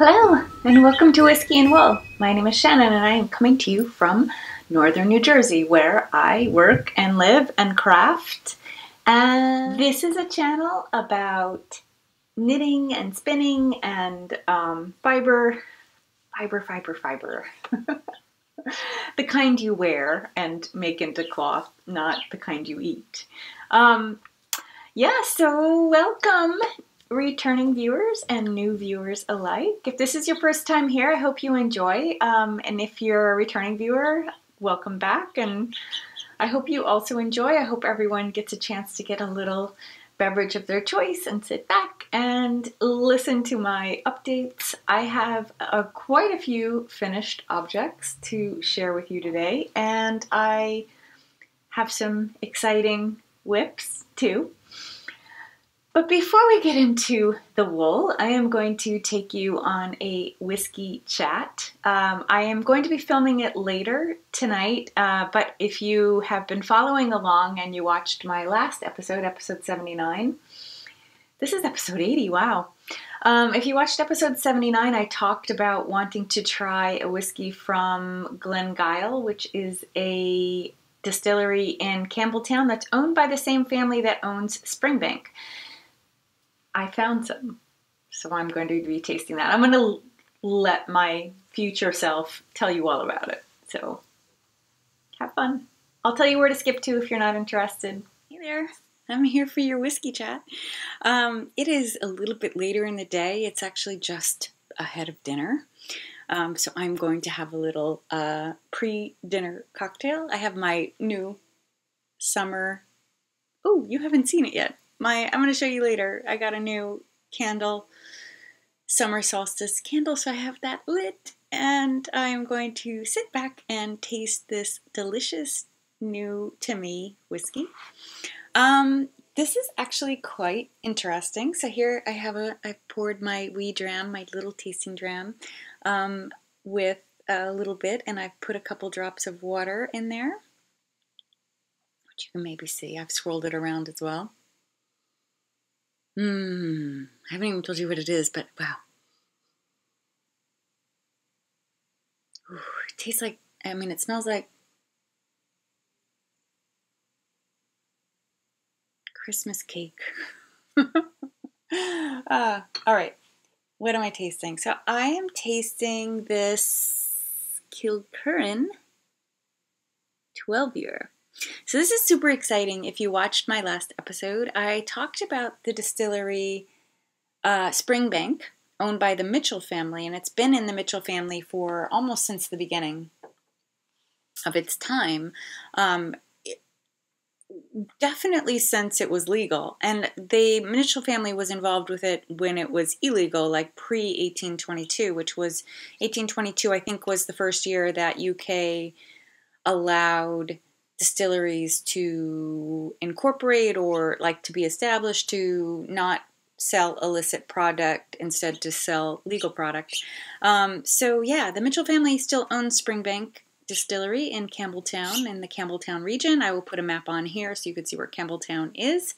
Hello, and welcome to Whisky and Wool. My name is Shannon, and I am coming to you from northern New Jersey, where I work and live and craft. And this is a channel about knitting and spinning and um, fiber, fiber, fiber, fiber. the kind you wear and make into cloth, not the kind you eat. Um, yeah, so welcome returning viewers and new viewers alike. If this is your first time here, I hope you enjoy. Um, and if you're a returning viewer, welcome back. And I hope you also enjoy. I hope everyone gets a chance to get a little beverage of their choice and sit back and listen to my updates. I have uh, quite a few finished objects to share with you today, and I have some exciting WIPs too. But before we get into the wool, I am going to take you on a whiskey chat. Um, I am going to be filming it later tonight, uh, but if you have been following along and you watched my last episode, episode 79, this is episode 80, wow. Um, if you watched episode 79, I talked about wanting to try a whiskey from Glengyle, which is a distillery in Campbeltown that's owned by the same family that owns Springbank. I found some. So I'm going to be tasting that. I'm going to let my future self tell you all about it. So have fun. I'll tell you where to skip to if you're not interested. Hey there. I'm here for your whiskey chat. Um, it is a little bit later in the day. It's actually just ahead of dinner. Um, so I'm going to have a little uh, pre dinner cocktail. I have my new summer. Oh, you haven't seen it yet my I'm going to show you later. I got a new candle, summer solstice candle, so I have that lit, and I'm going to sit back and taste this delicious new to me whiskey. Um, this is actually quite interesting. So here I have a I poured my wee dram, my little tasting dram, um, with a little bit, and I've put a couple drops of water in there, which you can maybe see. I've swirled it around as well. Mmm. I haven't even told you what it is, but wow. Ooh, it tastes like, I mean, it smells like Christmas cake. uh, all right. What am I tasting? So I am tasting this Kilkerran 12 year. So this is super exciting. If you watched my last episode, I talked about the distillery uh, Springbank, owned by the Mitchell family, and it's been in the Mitchell family for almost since the beginning of its time. Um, definitely since it was legal, and the Mitchell family was involved with it when it was illegal, like pre 1822, which was 1822. I think was the first year that UK allowed distilleries to incorporate or like to be established to not sell illicit product instead to sell legal product. Um, so yeah, the Mitchell family still owns Springbank Distillery in Campbeltown in the Campbeltown region. I will put a map on here so you can see where Campbeltown is.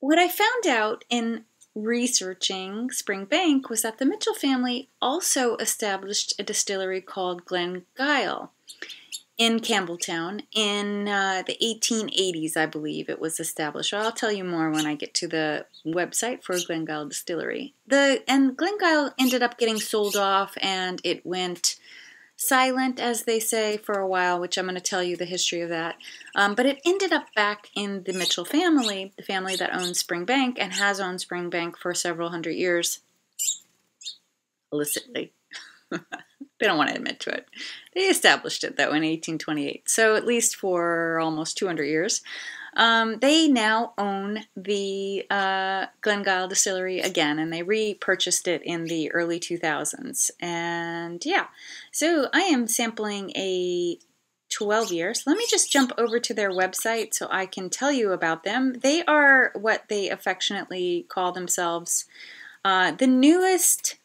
What I found out in researching Springbank was that the Mitchell family also established a distillery called Glen Glengyle in Campbeltown in uh, the 1880s, I believe it was established. I'll tell you more when I get to the website for Glengyle Distillery. The and Glengyle ended up getting sold off, and it went silent, as they say, for a while. Which I'm going to tell you the history of that. Um, but it ended up back in the Mitchell family, the family that owns Springbank and has owned Springbank for several hundred years, illicitly. they don't want to admit to it. They established it, though, in 1828. So, at least for almost 200 years. Um, they now own the uh, Glengyle distillery again, and they repurchased it in the early 2000s. And yeah, so I am sampling a 12 years. Let me just jump over to their website so I can tell you about them. They are what they affectionately call themselves uh, the newest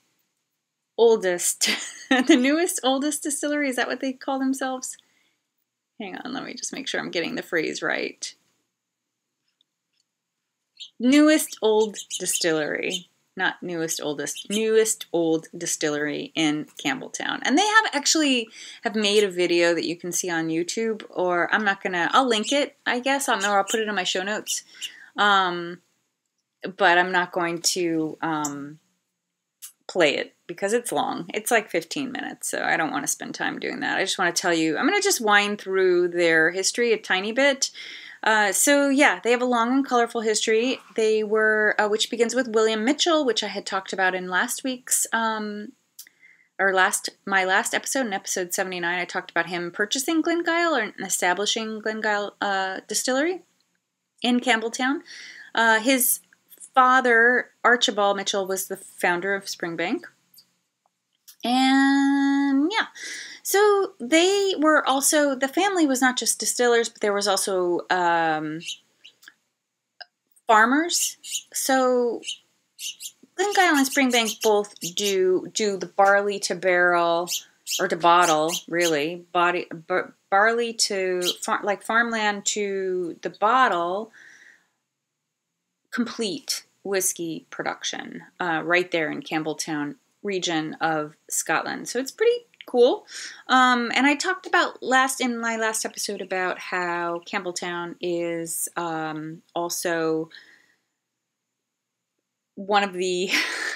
oldest, the newest, oldest distillery. Is that what they call themselves? Hang on, let me just make sure I'm getting the phrase right. Newest old distillery, not newest, oldest, newest old distillery in Campbeltown. And they have actually have made a video that you can see on YouTube, or I'm not gonna, I'll link it, I guess, or I'll put it in my show notes. Um, but I'm not going to um, play it because it's long. It's like 15 minutes, so I don't want to spend time doing that. I just want to tell you, I'm going to just wind through their history a tiny bit. Uh, so yeah, they have a long and colorful history. They were, uh, which begins with William Mitchell, which I had talked about in last week's, um, or last my last episode, in episode 79. I talked about him purchasing Glengyle or establishing Glengyle uh, Distillery in Campbeltown. Uh, his father, Archibald Mitchell, was the founder of Springbank. And yeah, so they were also, the family was not just distillers, but there was also um, farmers. So Glengyle and Springbank both do do the barley to barrel or to bottle, really, body, bar, barley to far, like farmland to the bottle complete whiskey production uh, right there in Campbeltown region of Scotland. So it's pretty cool. Um, and I talked about last in my last episode about how Campbeltown is um, also one of the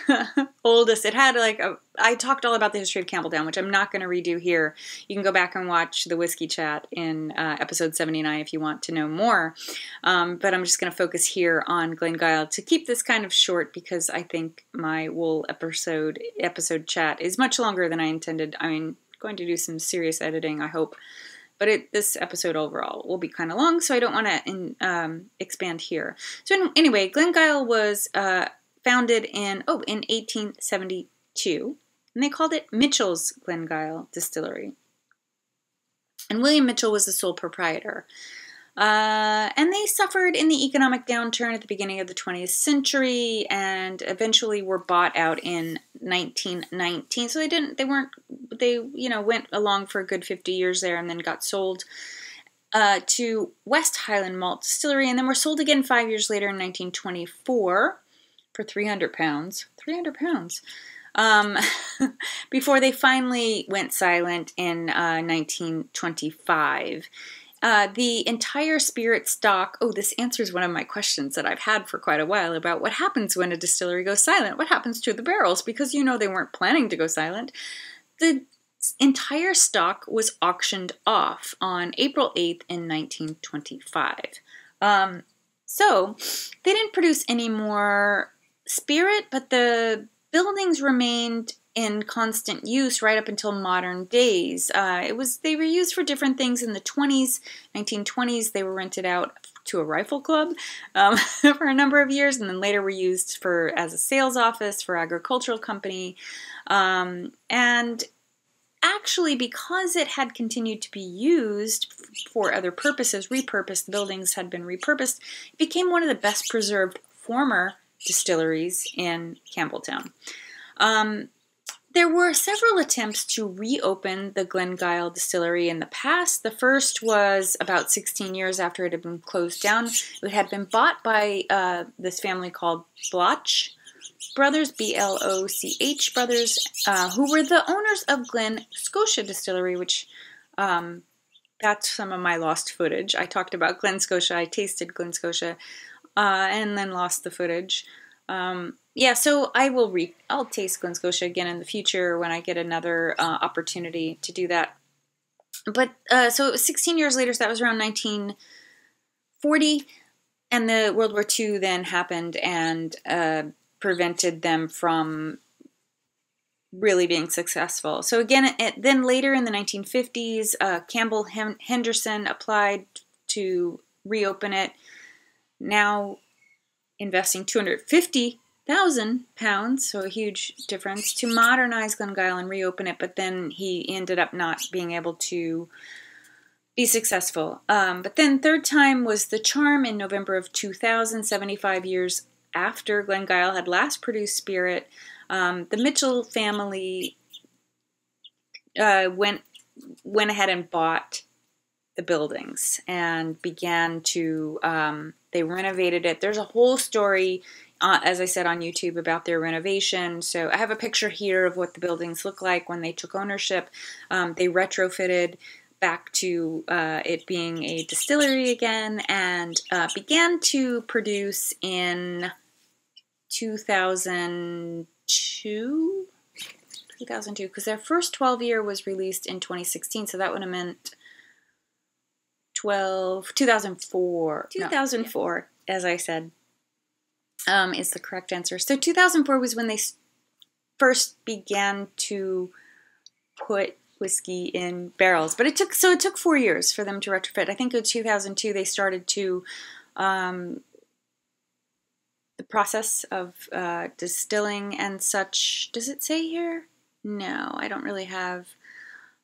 oldest. It had like a, I talked all about the history of Campbeltown, which I'm not going to redo here. You can go back and watch the whiskey chat in uh, episode 79 if you want to know more. Um, but I'm just going to focus here on Glengyle to keep this kind of short because I think my wool episode episode chat is much longer than I intended. I mean, going to do some serious editing, I hope. But it, this episode overall will be kind of long, so I don't want to um, expand here. So anyway, Glengyle was uh, founded in oh in 1872, and they called it Mitchell's Glengyle Distillery. And William Mitchell was the sole proprietor. Uh, and they suffered in the economic downturn at the beginning of the 20th century and eventually were bought out in 1919 so they didn't they weren't they you know went along for a good 50 years there and then got sold uh, to west highland malt distillery and then were sold again five years later in 1924 for 300 pounds. 300 pounds. Um, before they finally went silent in uh, 1925. Uh, the entire spirit stock. Oh, this answers one of my questions that I've had for quite a while about what happens when a distillery goes silent. What happens to the barrels? Because you know they weren't planning to go silent. The entire stock was auctioned off on April 8th in 1925. Um, so they didn't produce any more spirit, but the buildings remained in constant use right up until modern days. Uh, it was they were used for different things in the 20s, 1920s. They were rented out to a rifle club um, for a number of years, and then later were used for as a sales office for agricultural company, um, and actually because it had continued to be used for other purposes, repurposed, buildings had been repurposed, it became one of the best preserved former distilleries in Campbeltown. Um, there were several attempts to reopen the Glengyle distillery in the past. The first was about 16 years after it had been closed down. It had been bought by uh, this family called Bloch Brothers, B L O C H Brothers, uh, who were the owners of Glen Scotia Distillery, which um, that's some of my lost footage. I talked about Glen Scotia, I tasted Glen Scotia uh, and then lost the footage. Um, yeah, so I will re I'll taste Glen Scotia again in the future when I get another uh, opportunity to do that. But uh, so 16 years later, so that was around 1940, and the World War II then happened and uh, prevented them from really being successful. So again, it, then later in the 1950s, uh, Campbell Henderson applied to reopen it now investing 250,000 pounds, so a huge difference, to modernize Glengyle and reopen it, but then he ended up not being able to be successful. Um, but then third time was the charm in November of 2000, 75 years after Glengyle had last produced spirit. Um, the Mitchell family uh, went went ahead and bought the buildings and began to um, They renovated it. There's a whole story, uh, as I said on YouTube, about their renovation. So I have a picture here of what the buildings look like when they took ownership. Um, they retrofitted back to uh, it being a distillery again and uh, began to produce in 2002 2002 because their first 12 year was released in 2016 so that would have meant 12 2004 2004 no, as i said um, is the correct answer. So 2004 was when they first began to put whiskey in barrels. But it took so it took four years for them to retrofit. I think in 2002 they started to um, the process of uh, distilling and such. Does it say here? No, I don't really have.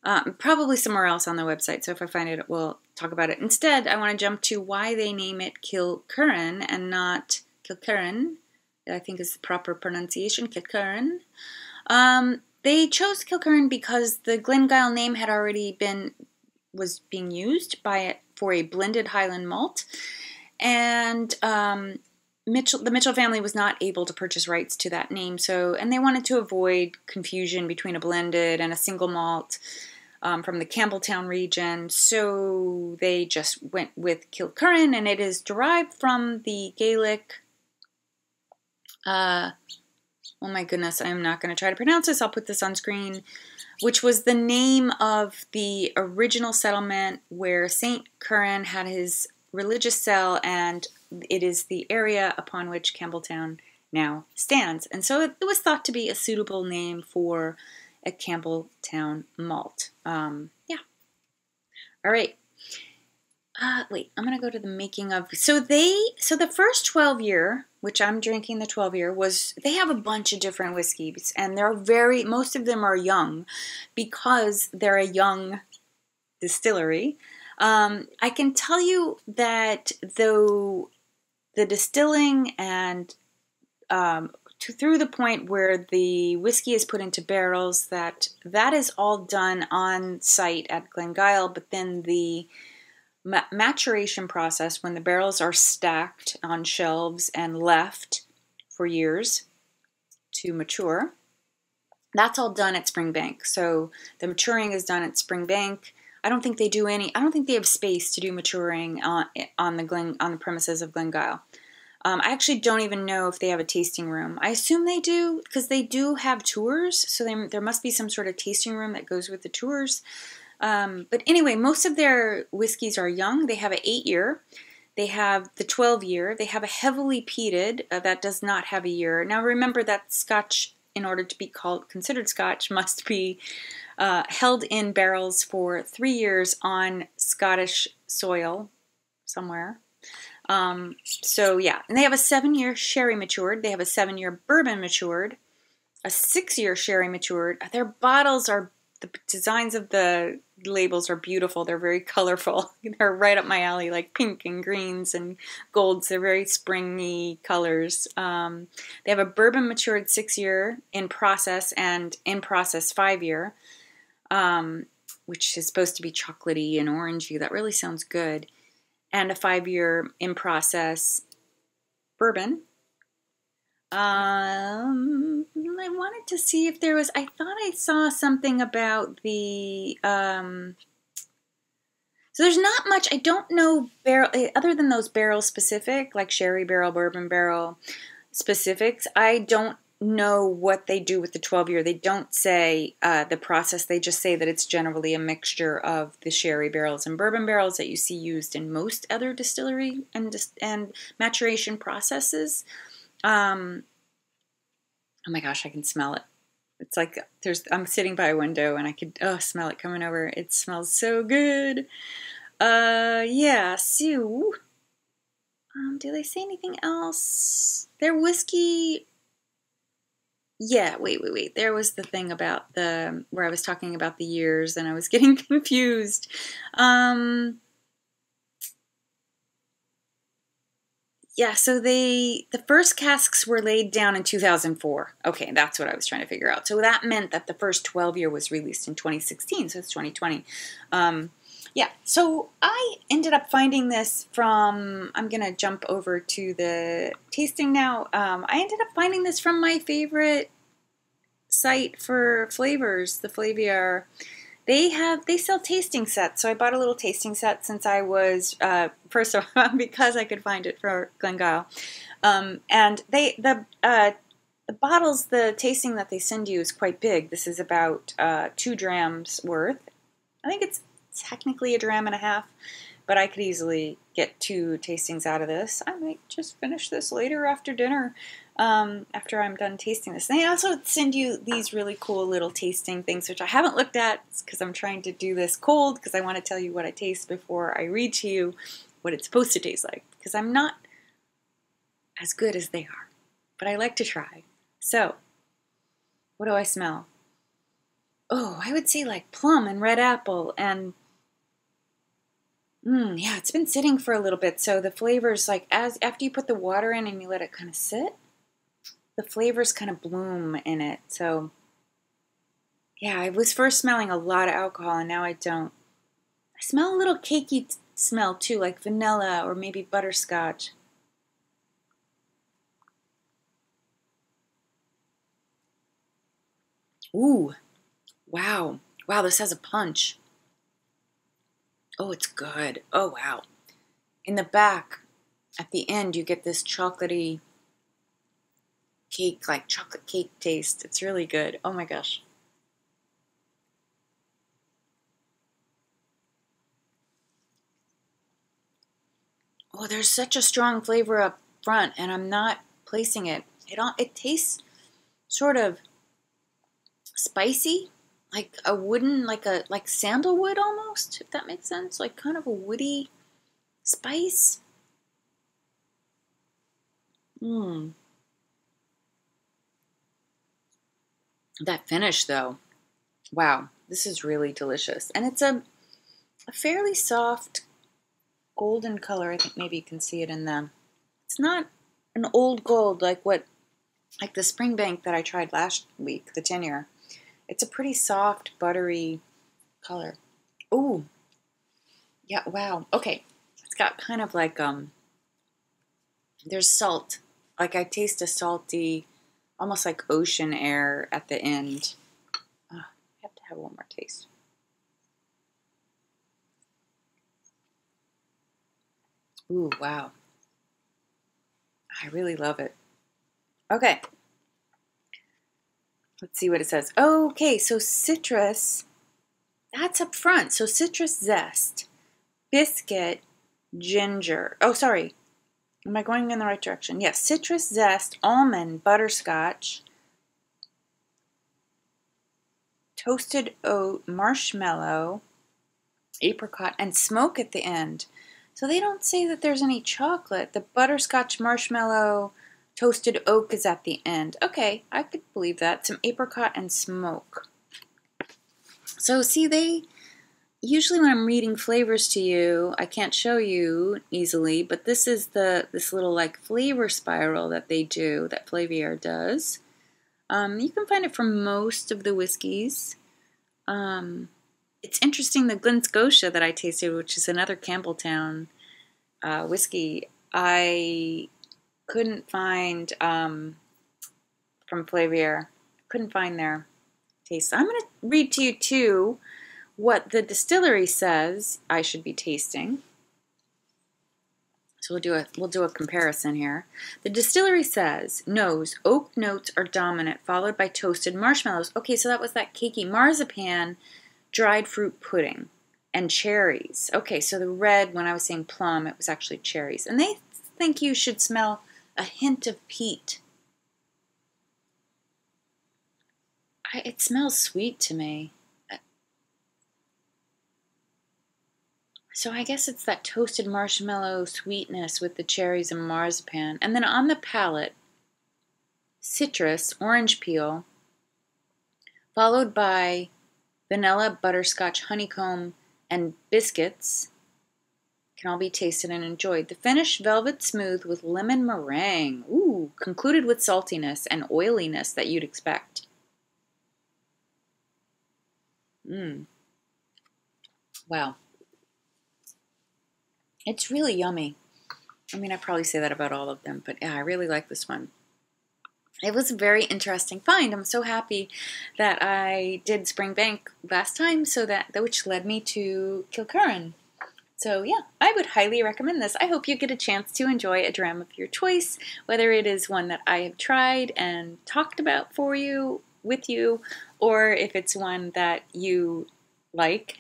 Um, probably somewhere else on the website, so if I find it, we'll talk about it. Instead, I want to jump to why they name it Kilcurran and not Kilkerran. I think is the proper pronunciation, Kilcurran. Um, they chose Kilcurran because the Glengyle name had already been was being used by it for a blended Highland malt, and um, Mitchell, the Mitchell family was not able to purchase rights to that name, so and they wanted to avoid confusion between a blended and a single malt um, from the Campbeltown region, so they just went with Kilcurran, and it is derived from the Gaelic. Uh, oh my goodness, I'm not going to try to pronounce this. I'll put this on screen. Which was the name of the original settlement where Saint Curran had his religious cell and it is the area upon which Campbeltown now stands. And so it, was thought to be a suitable name for a Campbeltown malt. Um, yeah. All right. Uh, wait, I'm going to go to the making of. So they, so the first 12 year, which I'm drinking the 12 year, was they have a bunch of different whiskeys, and they're very, most of them are young because they're a young distillery. Um, I can tell you that though the distilling and um, to, through the point where the whiskey is put into barrels, that that is all done on site at Glengyle, but then the ma- maturation process, when the barrels are stacked on shelves and left for years to mature, that's all done at Springbank. So the maturing is done at Springbank. I don't think they do any. I don't think they have space to do maturing on on the Glen on the premises of Glengyle. Um, I actually don't even know if they have a tasting room. I assume they do because they do have tours, so they, there must be some sort of tasting room that goes with the tours. Um, but anyway, most of their whiskeys are young. They have an eight year. They have the 12 year. They have a heavily peated uh, that does not have a year. Now remember that Scotch, in order to be called considered Scotch, must be uh, held in barrels for three years on Scottish soil somewhere. Um, so yeah, and they have a seven-year sherry matured. They have a seven-year bourbon matured, a six-year sherry matured. Their bottles are the designs of the labels are beautiful. They're very colorful. They're right up my alley, like pink and greens and golds. They're very springy colors. Um, they have a bourbon matured six year in process and in process five year um, which is supposed to be chocolatey and orangey. That really sounds good. And a five year in process bourbon. Um, I wanted to see if there was, I thought I saw something about the, um, so there's not much, I don't know barrel, eh, other than those barrel specific, like sherry barrel, bourbon barrel specifics, I don't know what they do with the 12 year. They don't say uh, the process, they just say that it's generally a mixture of the sherry barrels and bourbon barrels that you see used in most other distillery and, and maturation processes. Um, oh my gosh, I can smell it. It's like there's I'm sitting by a window and I could oh smell it coming over. It smells so good. Uh yeah, so um, do they say anything else? Their whiskey yeah, wait, wait, wait. There was the thing about the where I was talking about the years and I was getting confused. Um Yeah, so they the first casks were laid down in 2004. Okay, that's what I was trying to figure out. So that meant that the first 12 year was released in 2016, so it's 2020. Um, yeah, so I ended up finding this from, I'm going to jump over to the tasting now. Um, I ended up finding this from my favorite site for flavors, the Flaviar. They have, they sell tasting sets. So I bought a little tasting set since I was, uh, first of all, because I could find it for Glengyle. Um, and they, the, uh, the bottles, the tasting that they send you is quite big. This is about uh, two drams worth. I think it's technically a dram and a half, but I could easily get two tastings out of this. I might just finish this later after dinner, um, after I'm done tasting this. And they also send you these really cool little tasting things, which I haven't looked at because I'm trying to do this cold because I want to tell you what I taste before I read to you what it's supposed to taste like because I'm not as good as they are, but I like to try. So, what do I smell? Oh, I would say like plum and red apple and Mm, yeah, it's been sitting for a little bit, so the flavors like as after you put the water in and you let it kind of sit, the flavors kind of bloom in it. So yeah, I was first smelling a lot of alcohol and now I don't. I smell a little cakey t- smell too, like vanilla or maybe butterscotch. Ooh, wow. Wow, this has a punch. Oh, it's good. Oh, wow. In the back, at the end, you get this chocolatey cake, like chocolate cake taste. It's really good. Oh my gosh. Oh, there's such a strong flavor up front, and I'm not placing it. It all, it tastes sort of spicy, like a wooden, like a like sandalwood almost, if that makes sense. Like kind of a woody spice. Mmm. That finish though, wow, this is really delicious, and it's a a fairly soft golden color. I think maybe you can see it in them. It's not an old gold like what like the Springbank that I tried last week, the 10 year. It's a pretty soft, buttery color. Ooh. Yeah, wow. Okay. It's got kind of like, um, there's salt. Like I taste a salty, almost like ocean air at the end. Oh, I have to have one more taste. Ooh, wow. I really love it. Okay. Let's see what it says. Okay, so citrus, that's up front. So citrus zest, biscuit, ginger. Oh, sorry. Am I going in the right direction? Yes, citrus zest, almond, butterscotch, toasted oat, marshmallow, apricot, and smoke at the end. So they don't say that there's any chocolate. The butterscotch, marshmallow, Toasted oak is at the end. Okay, I could believe that. Some apricot and smoke. So see, they usually when I'm reading flavors to you, I can't show you easily, but this is the this little like flavor spiral that they do, that Flaviar does. Um, you can find it for most of the whiskeys. Um, it's interesting, the Glen Scotia that I tasted, which is another Campbeltown uh, whiskey, I couldn't find um, from Flaviar. Couldn't find their taste. I'm going to read to you too what the distillery says I should be tasting. So we'll do a we'll do a comparison here. The distillery says nose oak notes are dominant, followed by toasted marshmallows. Okay, so that was that cakey marzipan, dried fruit pudding, and cherries. Okay, so the red when I was saying plum, it was actually cherries, and they think you should smell a hint of peat. I, it smells sweet to me. So I guess it's that toasted marshmallow sweetness with the cherries and marzipan. And then on the palate, citrus, orange peel, followed by vanilla, butterscotch, honeycomb, and biscuits can all be tasted and enjoyed. The finish, velvet smooth with lemon meringue. Ooh, concluded with saltiness and oiliness that you'd expect. Mmm. Wow. It's really yummy. I mean, I probably say that about all of them, but yeah, I really like this one. It was a very interesting find. I'm so happy that I did Springbank last time, so that which led me to Kilcurran. So yeah, I would highly recommend this. I hope you get a chance to enjoy a dram of your choice, whether it is one that I have tried and talked about for you, with you, or if it's one that you like.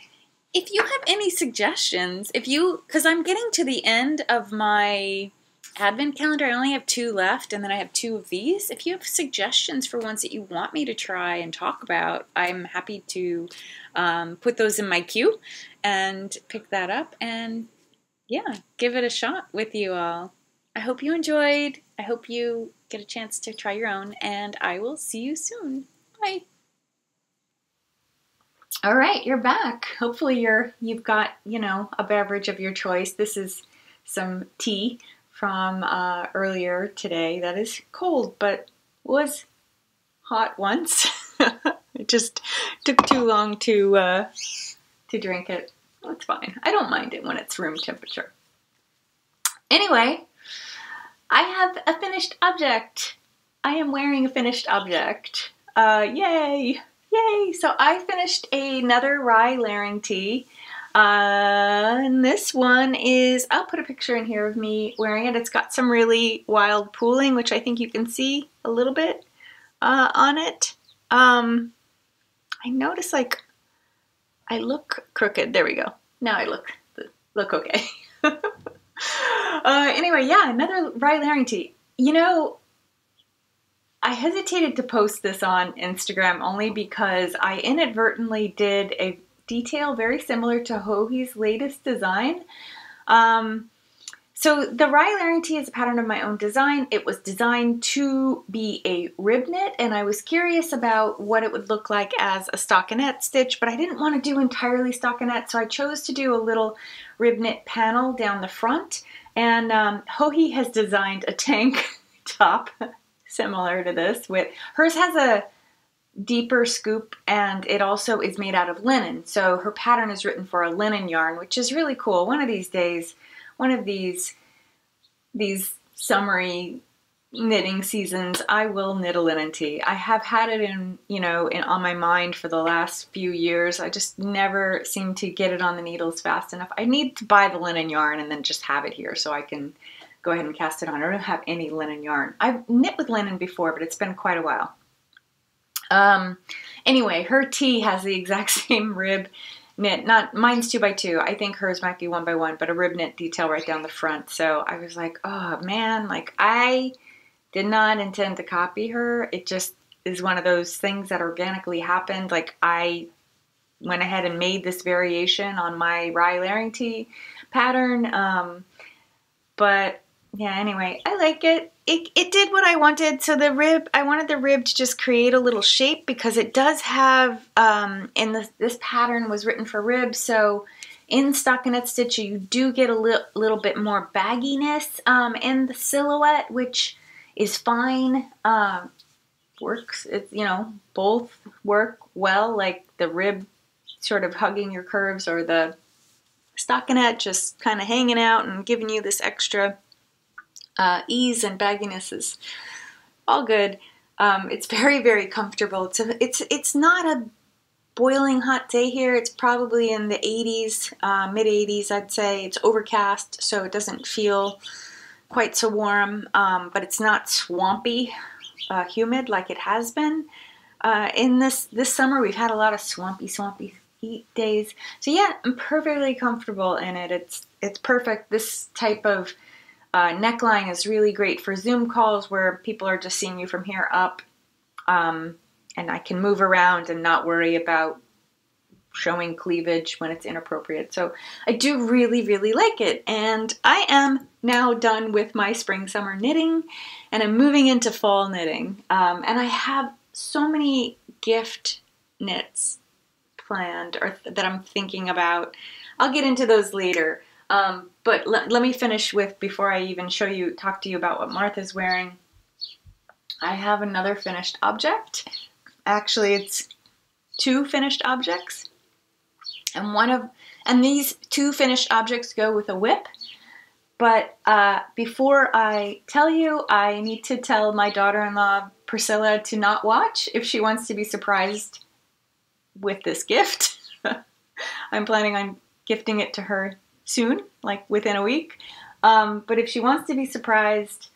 If you have any suggestions, if you, because I'm getting to the end of my advent calendar, I only have two left, and then I have two of these. If you have suggestions for ones that you want me to try and talk about, I'm happy to um, put those in my queue and pick that up and yeah, give it a shot with you all. I hope you enjoyed. I hope you get a chance to try your own, and I will see you soon. Bye. All right, you're back. Hopefully you're you've got, you know, a beverage of your choice. This is some tea from uh, earlier today that is cold but was hot once. it just took too long to uh, to drink it. It's fine. I don't mind it when it's room temperature. Anyway, I have a finished object. I am wearing a finished object. Uh, yay! Yay! So I finished another rye layering tee. Uh, and this one is, I'll put a picture in here of me wearing it. It's got some really wild pooling, which I think you can see a little bit uh, on it. Um, I notice like I look crooked. There we go. Now I look look okay. uh, anyway, yeah, another rye tee. You know, I hesitated to post this on Instagram only because I inadvertently did a detail very similar to Joji's latest design. Um, so the rye tee is a pattern of my own design. It was designed to be a rib knit and I was curious about what it would look like as a stockinette stitch, but I didn't want to do entirely stockinette, so I chose to do a little rib knit panel down the front. And um, Joji has designed a tank top similar to this. With Hers has a deeper scoop and it also is made out of linen. So her pattern is written for a linen yarn, which is really cool. One of these days, one of these these summery knitting seasons, I will knit a linen tee. I have had it in, you know, in on my mind for the last few years. I just never seem to get it on the needles fast enough. I need to buy the linen yarn and then just have it here so I can go ahead and cast it on. I don't have any linen yarn. I've knit with linen before, but it's been quite a while. Um, anyway, her tee has the exact same rib knit. Not mine's two by two. I think hers might be one by one, but a rib knit detail right down the front. So I was like, oh man, like I did not intend to copy her. It just is one of those things that organically happened. Like I went ahead and made this variation on my rye layering tee pattern. Um, but yeah, anyway, I like it. It, it did what I wanted. So the rib, I wanted the rib to just create a little shape because it does have, um, and this, this pattern was written for ribs. So in stockinette stitch, you do get a li little bit more bagginess um, in the silhouette, which is fine. Uh, works, it, you know, both work well, like the rib sort of hugging your curves or the stockinette just kind of hanging out and giving you this extra uh, ease and bagginess is all good. Um, it's very, very comfortable. It's, a, it's, it's not a boiling hot day here. It's probably in the 80s, uh, mid 80s, I'd say. It's overcast, so it doesn't feel quite so warm, um, but it's not swampy, uh, humid like it has been. Uh, in this this summer, we've had a lot of swampy, swampy heat days. So yeah, I'm perfectly comfortable in it. It's it's perfect. This type of uh, neckline is really great for Zoom calls where people are just seeing you from here up. Um, and I can move around and not worry about showing cleavage when it's inappropriate. So I do really, really like it. And I am now done with my spring summer knitting and I'm moving into fall knitting. Um, and I have so many gift knits planned or th that I'm thinking about. I'll get into those later. Um, but let, let me finish with, before I even show you, talk to you about what Martha's wearing. I have another finished object. Actually, it's two finished objects. And one of, and these two finished objects go with a WIP. But uh, before I tell you, I need to tell my daughter in law, Priscilla, to not watch if she wants to be surprised with this gift. I'm planning on gifting it to her soon, like within a week. Um, but if she wants to be surprised,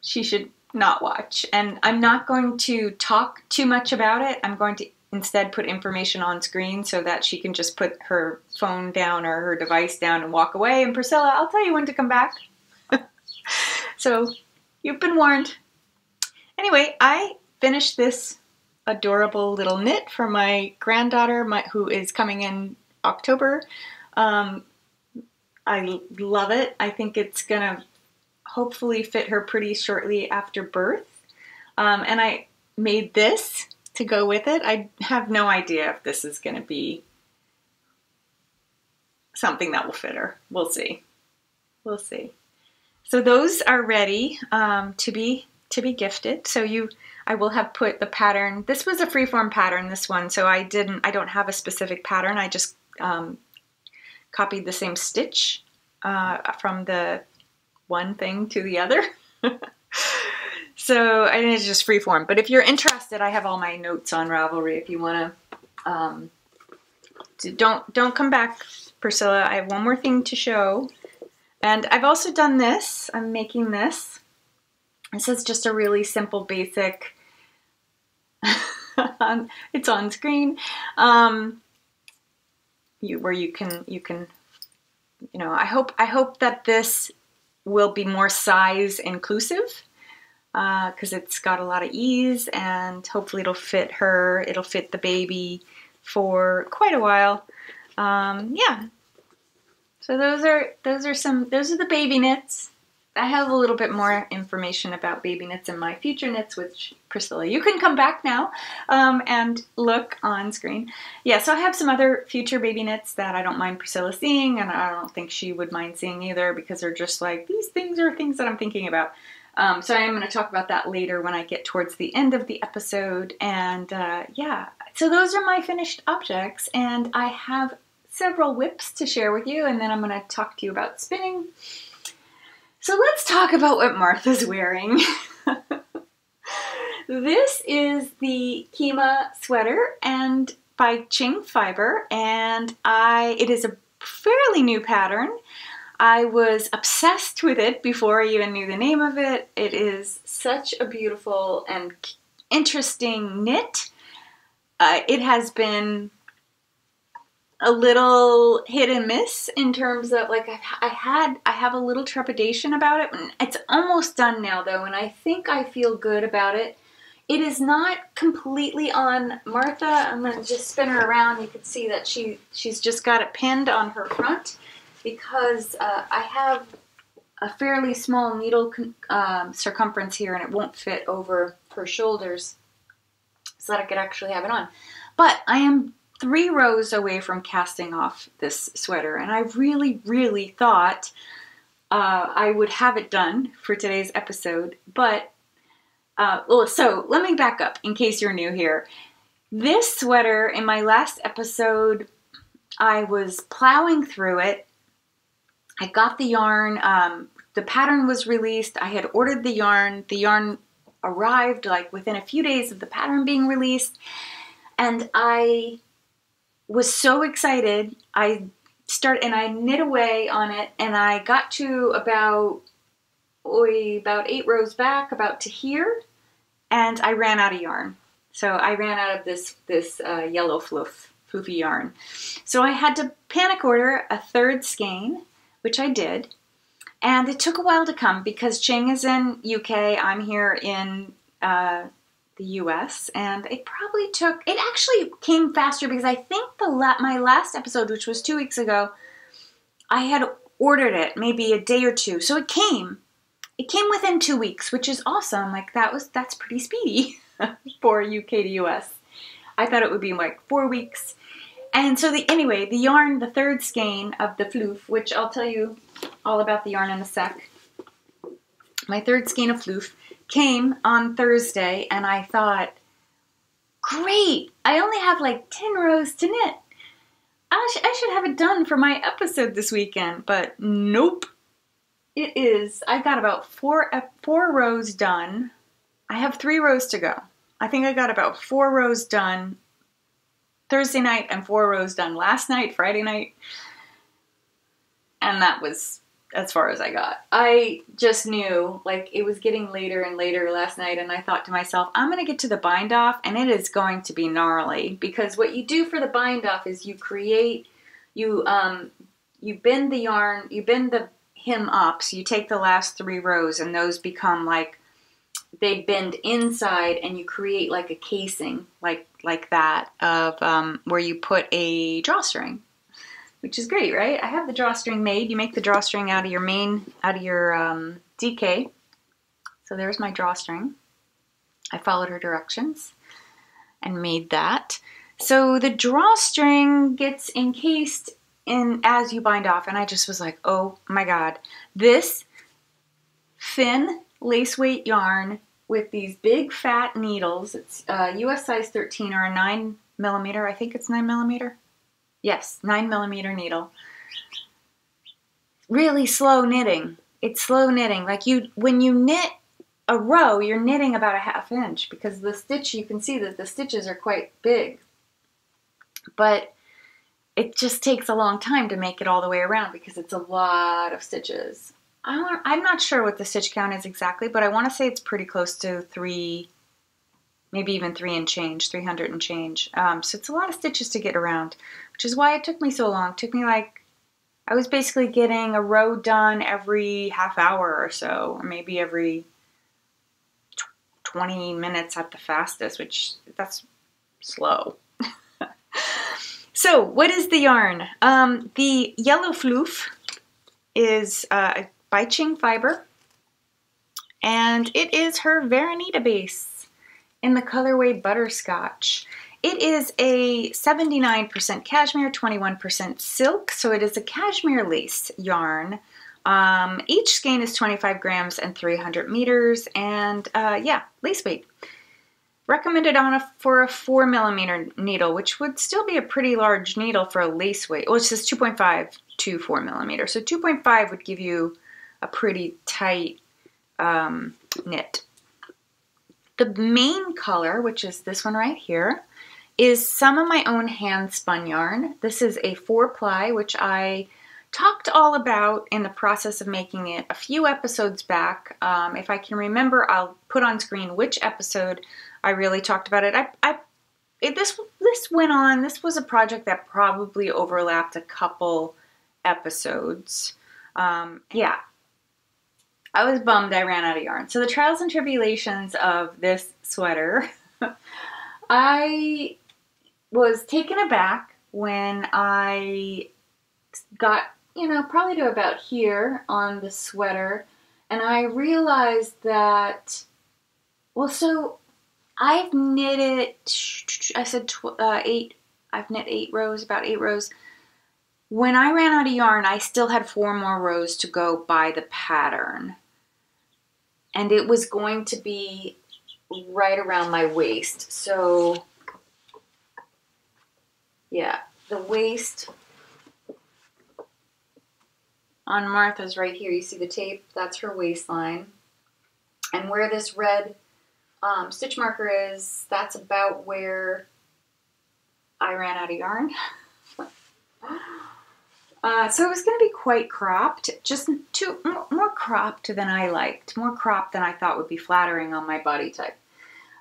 she should not watch. And I'm not going to talk too much about it. I'm going to instead put information on screen so that she can just put her phone down or her device down and walk away. And Priscilla, I'll tell you when to come back. so you've been warned. Anyway, I finished this adorable little knit for my granddaughter, my, who is coming in October. Um, I love it. I think it's gonna hopefully fit her pretty shortly after birth. Um, and I made this to go with it. I have no idea if this is going to be something that will fit her. We'll see. We'll see. So those are ready um, to be to be gifted. So you, I will have put the pattern. This was a freeform pattern. This one, so I didn't. I don't have a specific pattern. I just um, copied the same stitch uh, from the one thing to the other. So I think it's just free form. But if you're interested, I have all my notes on Ravelry if you want to. Um, don't don't come back, Priscilla. I have one more thing to show. And I've also done this. I'm making this. This is just a really simple, basic. it's on screen. Um, you where you can you can you know I hope I hope that this will be more size inclusive because uh, it's got a lot of ease and hopefully it'll fit her, it'll fit the baby for quite a while. Um, yeah. So those are those are some those are the baby knits. I have a little bit more information about baby knits in my future knits, which Priscilla, you can come back now um, and look on screen. Yeah, so I have some other future baby knits that I don't mind Priscilla seeing, and I don't think she would mind seeing either because they're just like these things are things that I'm thinking about. Um, so I am going to talk about that later when I get towards the end of the episode. And uh, yeah, so those are my finished objects, and I have several WIPs to share with you, and then I'm going to talk to you about spinning. So let's talk about what Martha's wearing. this is the Kýma sweater and by Qing Fibre, and I it is a fairly new pattern. I was obsessed with it before I even knew the name of it. It is such a beautiful and interesting knit. Uh, it has been a little hit and miss in terms of like I, I had I have a little trepidation about it. It's almost done now though, and I think I feel good about it. It is not completely on Martha. I'm gonna just spin her around. You can see that she she's just got it pinned on her front because uh, I have a fairly small needle um, circumference here and it won't fit over her shoulders so that I could actually have it on. But I am three rows away from casting off this sweater and I really, really thought uh, I would have it done for today's episode. But, uh, well, so let me back up in case you're new here. This sweater, in my last episode, I was plowing through it I got the yarn. Um, the pattern was released. I had ordered the yarn. The yarn arrived like within a few days of the pattern being released. And I was so excited. I start and I knit away on it and I got to about oy, about eight rows back, about to here, and I ran out of yarn. So I ran out of this this uh, yellow fluff floofy yarn. So I had to panic order a third skein which I did. And it took a while to come because Qing is in UK, I'm here in uh, the US, and it probably took, it actually came faster because I think the la- my last episode, which was two weeks ago, I had ordered it maybe a day or two. So it came. It came within two weeks, which is awesome. Like that was, that's pretty speedy for UK to US. I thought it would be like four weeks. And so the anyway, the yarn, the third skein of the floof, which I'll tell you all about the yarn in a sec. My third skein of floof came on Thursday, and I thought, great! I only have like 10 rows to knit. I, sh I should have it done for my episode this weekend, but nope. it is, I've got about four, four rows done. I have three rows to go. I think I got about four rows done Thursday night and four rows done last night, Friday night. And that was as far as I got. I just knew like it was getting later and later last night, and I thought to myself, I'm gonna get to the bind off, and it is going to be gnarly because what you do for the bind off is you create, you um, you bend the yarn, you bend the hem up, so you take the last three rows, and those become like they bend inside, and you create like a casing, like like that of um, where you put a drawstring which is great, right? I have the drawstring made. You make the drawstring out of your main, out of your um, DK. So there's my drawstring. I followed her directions and made that. So the drawstring gets encased in as you bind off, and I just was like, oh my god, this thin lace weight yarn with these big fat needles. It's uh, US size 13 or a 9 millimeter. I think it's 9 millimeter. Yes, nine millimeter needle. Really slow knitting. It's slow knitting. Like you, when you knit a row, you're knitting about a half inch because the stitch, you can see that the stitches are quite big. But it just takes a long time to make it all the way around because it's a lot of stitches. I'm not sure what the stitch count is exactly, but I want to say it's pretty close to three, maybe even three and change, 300 and change. Um, so it's a lot of stitches to get around which is why it took me so long. It took me like, I was basically getting a row done every half hour or so, or maybe every 20 minutes at the fastest, which that's slow. so, what is the yarn? Um, the yellow floof is uh, by Qing Fibre, and it is her Veranita base in the colorway Butterscotch. It is a 79% cashmere, 21% silk, so it is a cashmere lace yarn. Um, each skein is 25 grams and 300 meters, and uh, yeah, lace weight. Recommended on a, for a 4 millimeter needle, which would still be a pretty large needle for a lace weight. Well, it says 2.5 to 4 millimeter, so 2.5 would give you a pretty tight um, knit. The main color, which is this one right here, is some of my own hand spun yarn. This is a four ply, which I talked all about in the process of making it a few episodes back. Um, if I can remember, I'll put on screen which episode I really talked about it. I, I it, this this went on. This was a project that probably overlapped a couple episodes. Um, yeah, I was bummed I ran out of yarn. So the trials and tribulations of this sweater. I was taken aback when I got, you know, probably to about here on the sweater, and I realized that, well, so I've knitted, I said uh, eight, I've knit eight rows, about eight rows. When I ran out of yarn, I still had four more rows to go by the pattern. And it was going to be right around my waist. So yeah, the waist on Martha's right here. You see the tape? That's her waistline. And where this red um, stitch marker is, that's about where I ran out of yarn. uh, so it was going to be quite cropped, just too more cropped than I liked, more cropped than I thought would be flattering on my body type.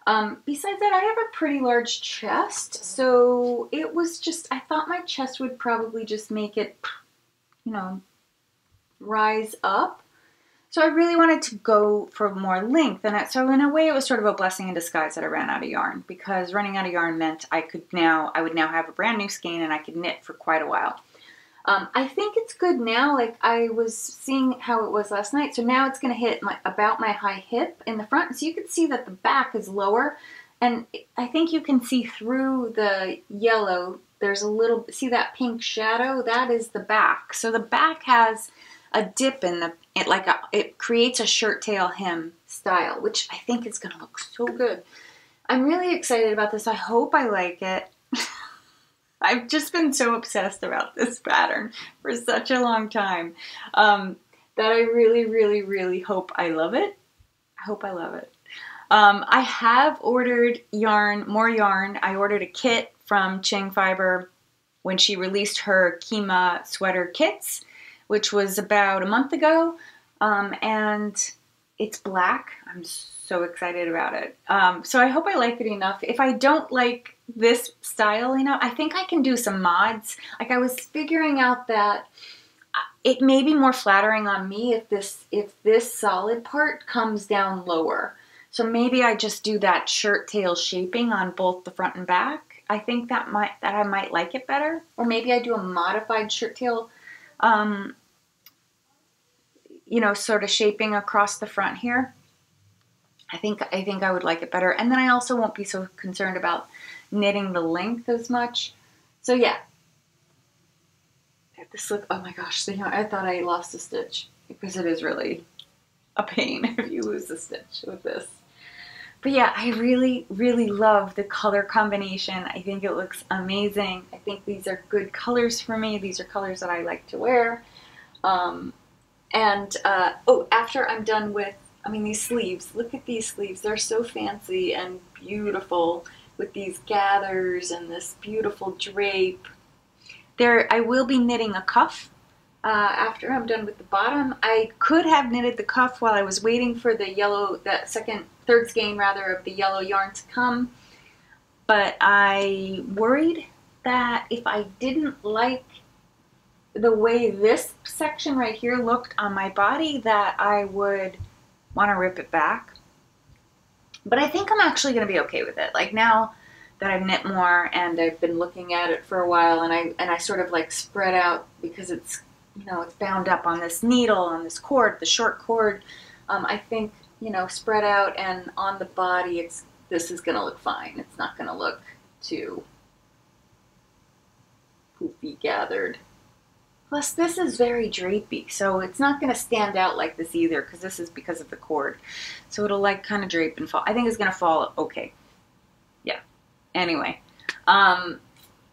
Um, besides that, I have a pretty large chest, so it was just, I thought my chest would probably just make it, you know, rise up. So I really wanted to go for more length, and so in a way, it was sort of a blessing in disguise that I ran out of yarn because running out of yarn meant I could now, I would now have a brand new skein and I could knit for quite a while. Um, I think it's good now. Like I was seeing how it was last night. So now it's going to hit my, about my high hip in the front. So you can see that the back is lower. And I think you can see through the yellow. There's a little, see that pink shadow? That is the back. So the back has a dip in the, it like a, it creates a shirt tail hem style, which I think is going to look so good. I'm really excited about this. I hope I like it. I've just been so obsessed about this pattern for such a long time. Um, that I really, really, really hope I love it. I hope I love it. Um, I have ordered yarn, more yarn. I ordered a kit from Qing Fibre when she released her Kýma sweater kits, which was about a month ago. Um, and it's black. I'm so excited about it. Um, so I hope I like it enough. If I don't like this style enough, I think I can do some mods. Like I was figuring out that it may be more flattering on me if this if this solid part comes down lower. So maybe I just do that shirt tail shaping on both the front and back. I think that might that I might like it better. Or maybe I do a modified shirt tail um, you know, sort of shaping across the front here. I think I think I would like it better. And then I also won't be so concerned about knitting the length as much. So yeah. This look, oh my gosh, see, I thought I lost a stitch because it is really a pain if you lose a stitch with this. But yeah, I really, really love the color combination. I think it looks amazing. I think these are good colors for me. These are colors that I like to wear. Um, and, uh, oh, after I'm done with, I mean, these sleeves, look at these sleeves. They're so fancy and beautiful with these gathers and this beautiful drape. There, I will be knitting a cuff uh, after I'm done with the bottom. I could have knitted the cuff while I was waiting for the yellow, the second, third skein rather, of the yellow yarn to come. But I worried that if I didn't like the way this section right here looked on my body that I would want to rip it back. But I think I'm actually going to be okay with it. Like now that I've knit more and I've been looking at it for a while and I and I sort of like spread out because it's you know it's bound up on this needle on this cord, the short cord. Um, I think you know spread out and on the body it's this is going to look fine. It's not going to look too poofy gathered. Plus this is very drapey, so it's not going to stand out like this either because this is because of the cord. So it'll like kind of drape and fall. I think it's going to fall okay. Yeah. Anyway, um,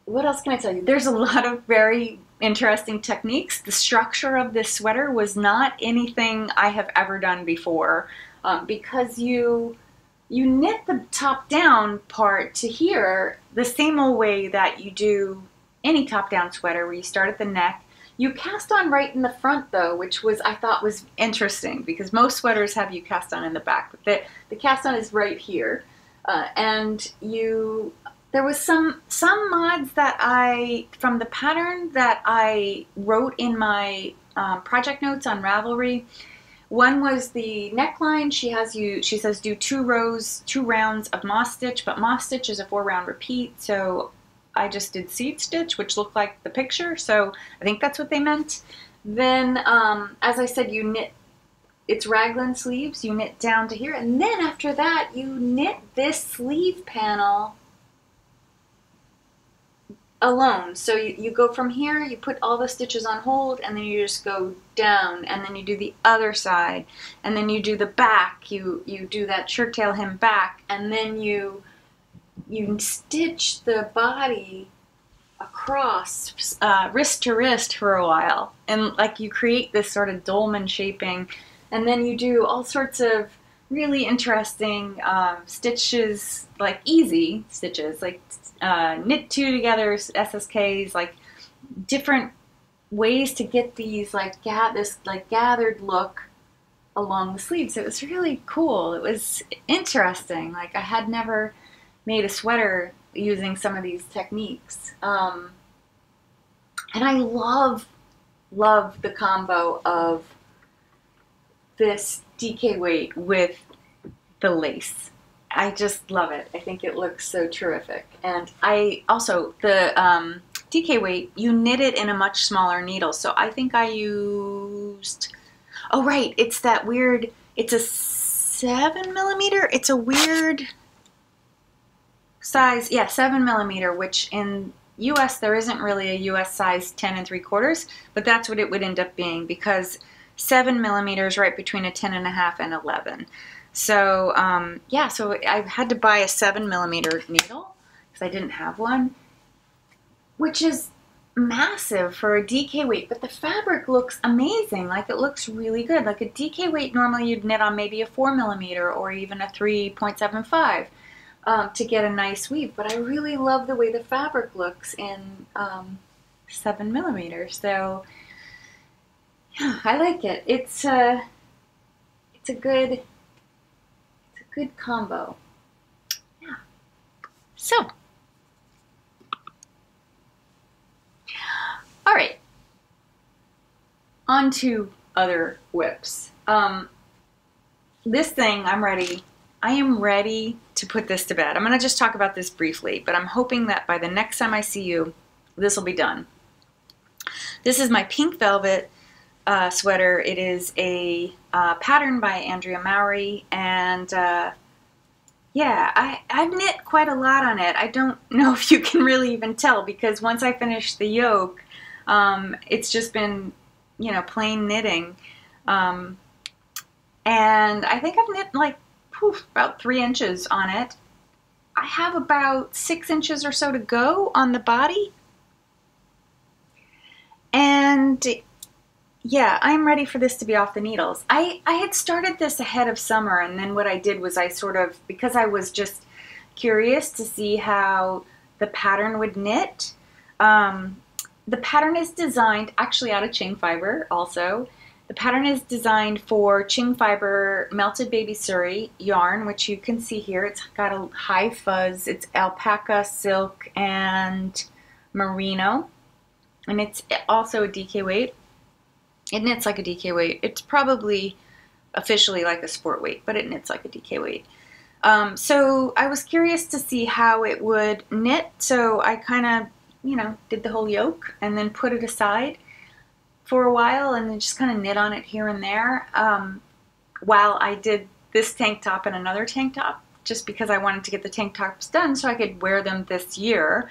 what else can I tell you? There's a lot of very interesting techniques. The structure of this sweater was not anything I have ever done before um, because you you knit the top down part to here the same old way that you do any top down sweater where you start at the neck you cast on right in the front though, which was I thought was interesting because most sweaters have you cast on in the back, but the, the cast on is right here. Uh, and you there was some some mods that I from the pattern that I wrote in my um, project notes on Ravelry. One was the neckline. She has you. She says do two rows, two rounds of moss stitch, but moss stitch is a four round repeat. So I just did seed stitch, which looked like the picture, so I think that's what they meant. Then, um, as I said, you knit, it's raglan sleeves, you knit down to here, and then after that, you knit this sleeve panel alone. So you, you go from here, you put all the stitches on hold, and then you just go down, and then you do the other side, and then you do the back, you, you do that shirt tail hem back, and then you you stitch the body across uh, wrist to wrist for a while. And like you create this sort of dolman shaping. And then you do all sorts of really interesting um, stitches like easy stitches like uh, knit two together SSKs like different ways to get these like ga- this like gathered look along the sleeves it was really cool. It was interesting. Like I had never made a sweater using some of these techniques. Um, and I love, love the combo of this DK weight with the lace. I just love it. I think it looks so terrific. And I also, the um, DK weight, you knit it in a much smaller needle. So I think I used, oh right, it's that weird, it's a seven millimeter. It's a weird, size, yeah, seven millimeter, which in US there isn't really a US size 10 and 3 quarters, but that's what it would end up being because seven millimeters right between a 10 and a half and 11. So um, yeah, so I had to buy a seven millimeter needle because I didn't have one, which is massive for a DK weight, but the fabric looks amazing. Like it looks really good. Like a DK weight, normally you'd knit on maybe a four millimeter or even a 3.75 um, to get a nice weave. But I really love the way the fabric looks in um, seven millimeters. So yeah, I like it. It's a, uh, it's a good, it's a good combo. Yeah. So. All right. On to other WIPs. Um, this thing, I'm ready. I am ready to put this to bed. I'm going to just talk about this briefly, but I'm hoping that by the next time I see you, this will be done. This is my pink velvet uh, sweater. It is a uh, pattern by Andrea Mowry, and uh, yeah, I, I've knit quite a lot on it. I don't know if you can really even tell because once I finish the yoke, um, it's just been, you know, plain knitting. Um, and I think I've knit like poof, about three inches on it. I have about six inches or so to go on the body. And yeah, I'm ready for this to be off the needles. I, I had started this ahead of summer, and then what I did was I sort of, because I was just curious to see how the pattern would knit, um, the pattern is designed actually out of Qing Fibre also. The pattern is designed for Qing Fibre melted baby suri yarn, which you can see here. It's got a high fuzz. It's alpaca, silk, and merino. And it's also a DK weight. It knits like a DK weight. It's probably officially like a sport weight, but it knits like a DK weight. Um, so I was curious to see how it would knit, so I kind of you know, did the whole yoke and then put it aside for a while and then just kind of knit on it here and there um, while I did this tank top and another tank top just because I wanted to get the tank tops done so I could wear them this year.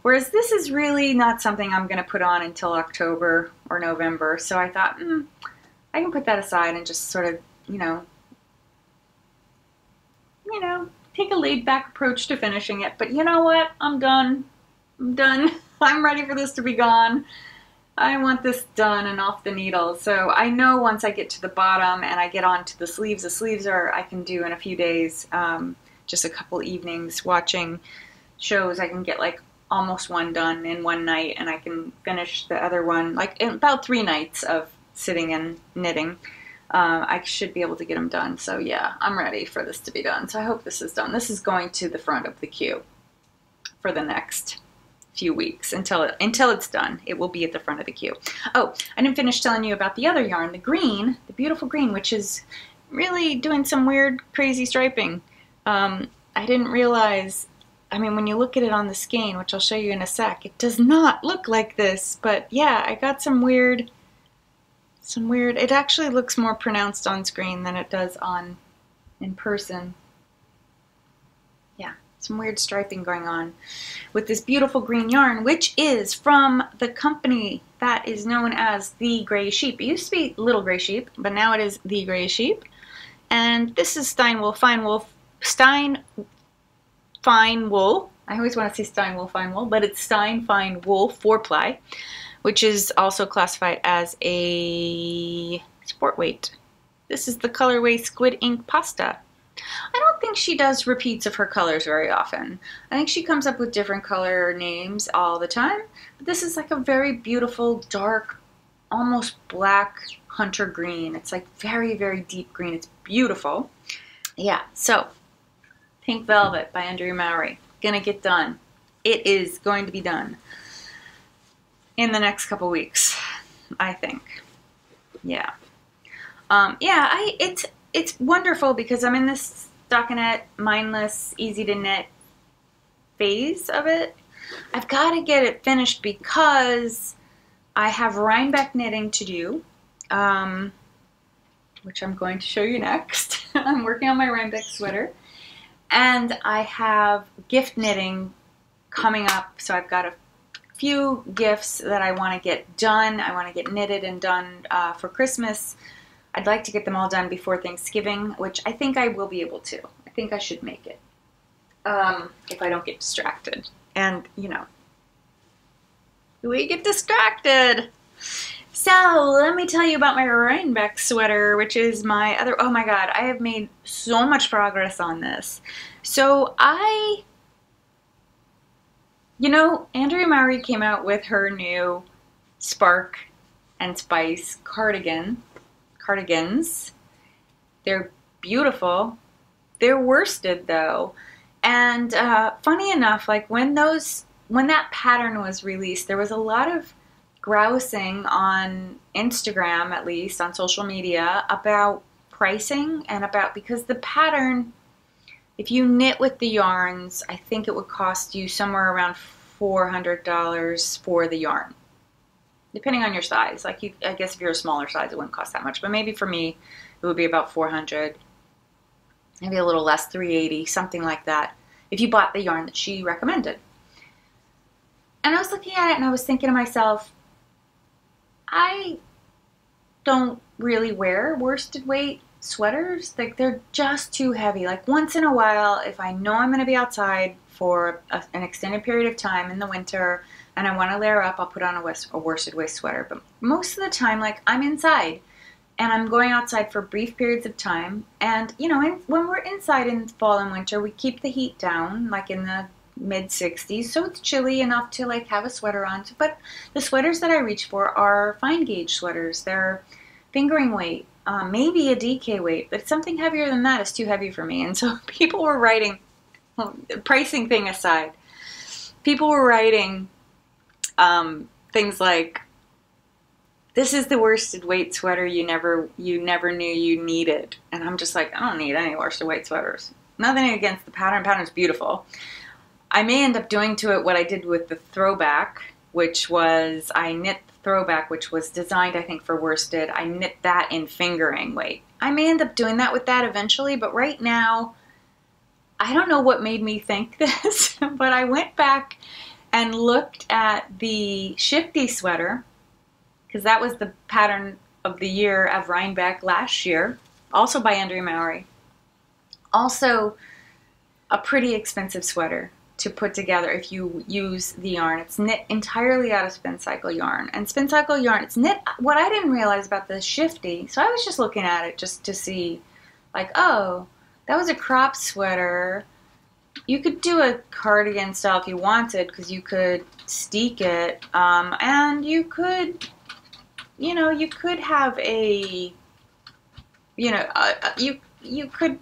Whereas this is really not something I'm going to put on until October or November. So I thought, mm, I can put that aside and just sort of, you know, you know, take a laid back approach to finishing it. But you know what? I'm done. I'm done. I'm ready for this to be gone. I want this done and off the needle. So I know once I get to the bottom and I get onto the sleeves, the sleeves are I can do in a few days, um, just a couple evenings watching shows. I can get like almost one done in one night and I can finish the other one like in about three nights of sitting and knitting. Uh, I should be able to get them done. So yeah, I'm ready for this to be done. So I hope this is done. This is going to the front of the queue for the next few weeks until until it's done. It will be at the front of the queue. Oh, I didn't finish telling you about the other yarn, the green, the beautiful green, which is really doing some weird, crazy striping. Um, I didn't realize, I mean, when you look at it on the skein, which I'll show you in a sec, it does not look like this, but yeah, I got some weird, some weird, it actually looks more pronounced on screen than it does on in person some weird striping going on with this beautiful green yarn, which is from the company that is known as The Grey Sheep. It used to be Little Grey Sheep, but now it is The Grey Sheep. And this is Steinwool Fine Wool, Stein Fine Wool. I always want to say Steinwool Fine Wool, but it's Stein Fine Wool 4-ply, which is also classified as a sport weight. This is the colorway Squid Ink Pasta. I don't think she does repeats of her colors very often. I think she comes up with different color names all the time. But this is like a very beautiful, dark, almost black hunter green. It's like very, very deep green. It's beautiful. Yeah, so Pink Velvet by Andrea Mowry. Gonna get done. It is going to be done in the next couple weeks, I think. Yeah. Um, yeah, I it's it's wonderful because I'm in this stockinette, mindless, easy to knit phase of it. I've got to get it finished because I have Rhinebeck knitting to do, um, which I'm going to show you next. I'm working on my Rhinebeck sweater. And I have gift knitting coming up, so I've got a few gifts that I want to get done. I want to get knitted and done uh, for Christmas. I'd like to get them all done before Thanksgiving, which I think I will be able to. I think I should make it. Um, if I don't get distracted. And, you know, we get distracted. So let me tell you about my Rhinebeck sweater, which is my other, oh my God, I have made so much progress on this. So I, you know, Andrea Mowry came out with her new Spark and Spice cardigan, cardigans. They're beautiful. They're worsted though. And uh, funny enough, like when those, when that pattern was released, there was a lot of grousing on Instagram, at least on social media, about pricing and about because the pattern, if you knit with the yarns, I think it would cost you somewhere around $400 for the yarn depending on your size. Like you, I guess if you're a smaller size, it wouldn't cost that much. But maybe for me, it would be about 400, maybe a little less, 380, something like that. If you bought the yarn that she recommended. And I was looking at it and I was thinking to myself, I don't really wear worsted weight sweaters. Like they're just too heavy. Like once in a while, if I know I'm going to be outside for a, an extended period of time in the winter, and I want to layer up, I'll put on a, west, a worsted waist sweater. But most of the time, like I'm inside and I'm going outside for brief periods of time. And, you know, in, when we're inside in fall and winter, we keep the heat down, like in the mid 60s. So it's chilly enough to like have a sweater on. But the sweaters that I reach for are fine gauge sweaters. They're fingering weight, uh, maybe a DK weight, but something heavier than that is too heavy for me. And so people were writing, well, pricing thing aside, people were writing um, things like this is the worsted weight sweater you never you never knew you needed. And i'm just like i don't need any worsted weight sweaters. Nothing against the pattern. Pattern's beautiful. I may end up doing to it what i did with the throwback which was i knit the throwback which was designed i think for worsted. I knit that in fingering weight. I may end up doing that with that eventually but right now i don't know what made me think this but i went back and looked at the Shifty sweater, because that was the pattern of the year of Rhinebeck last year, also by Andrea Mowry. Also, a pretty expensive sweater to put together if you use the yarn. It's knit entirely out of spin cycle yarn. And spin cycle yarn, it's knit, what I didn't realize about the Shifty, so I was just looking at it just to see, like, oh, that was a crop sweater you could do a cardigan style if you wanted because you could steek it um, and you could you know you could have a you know uh, uh, you you could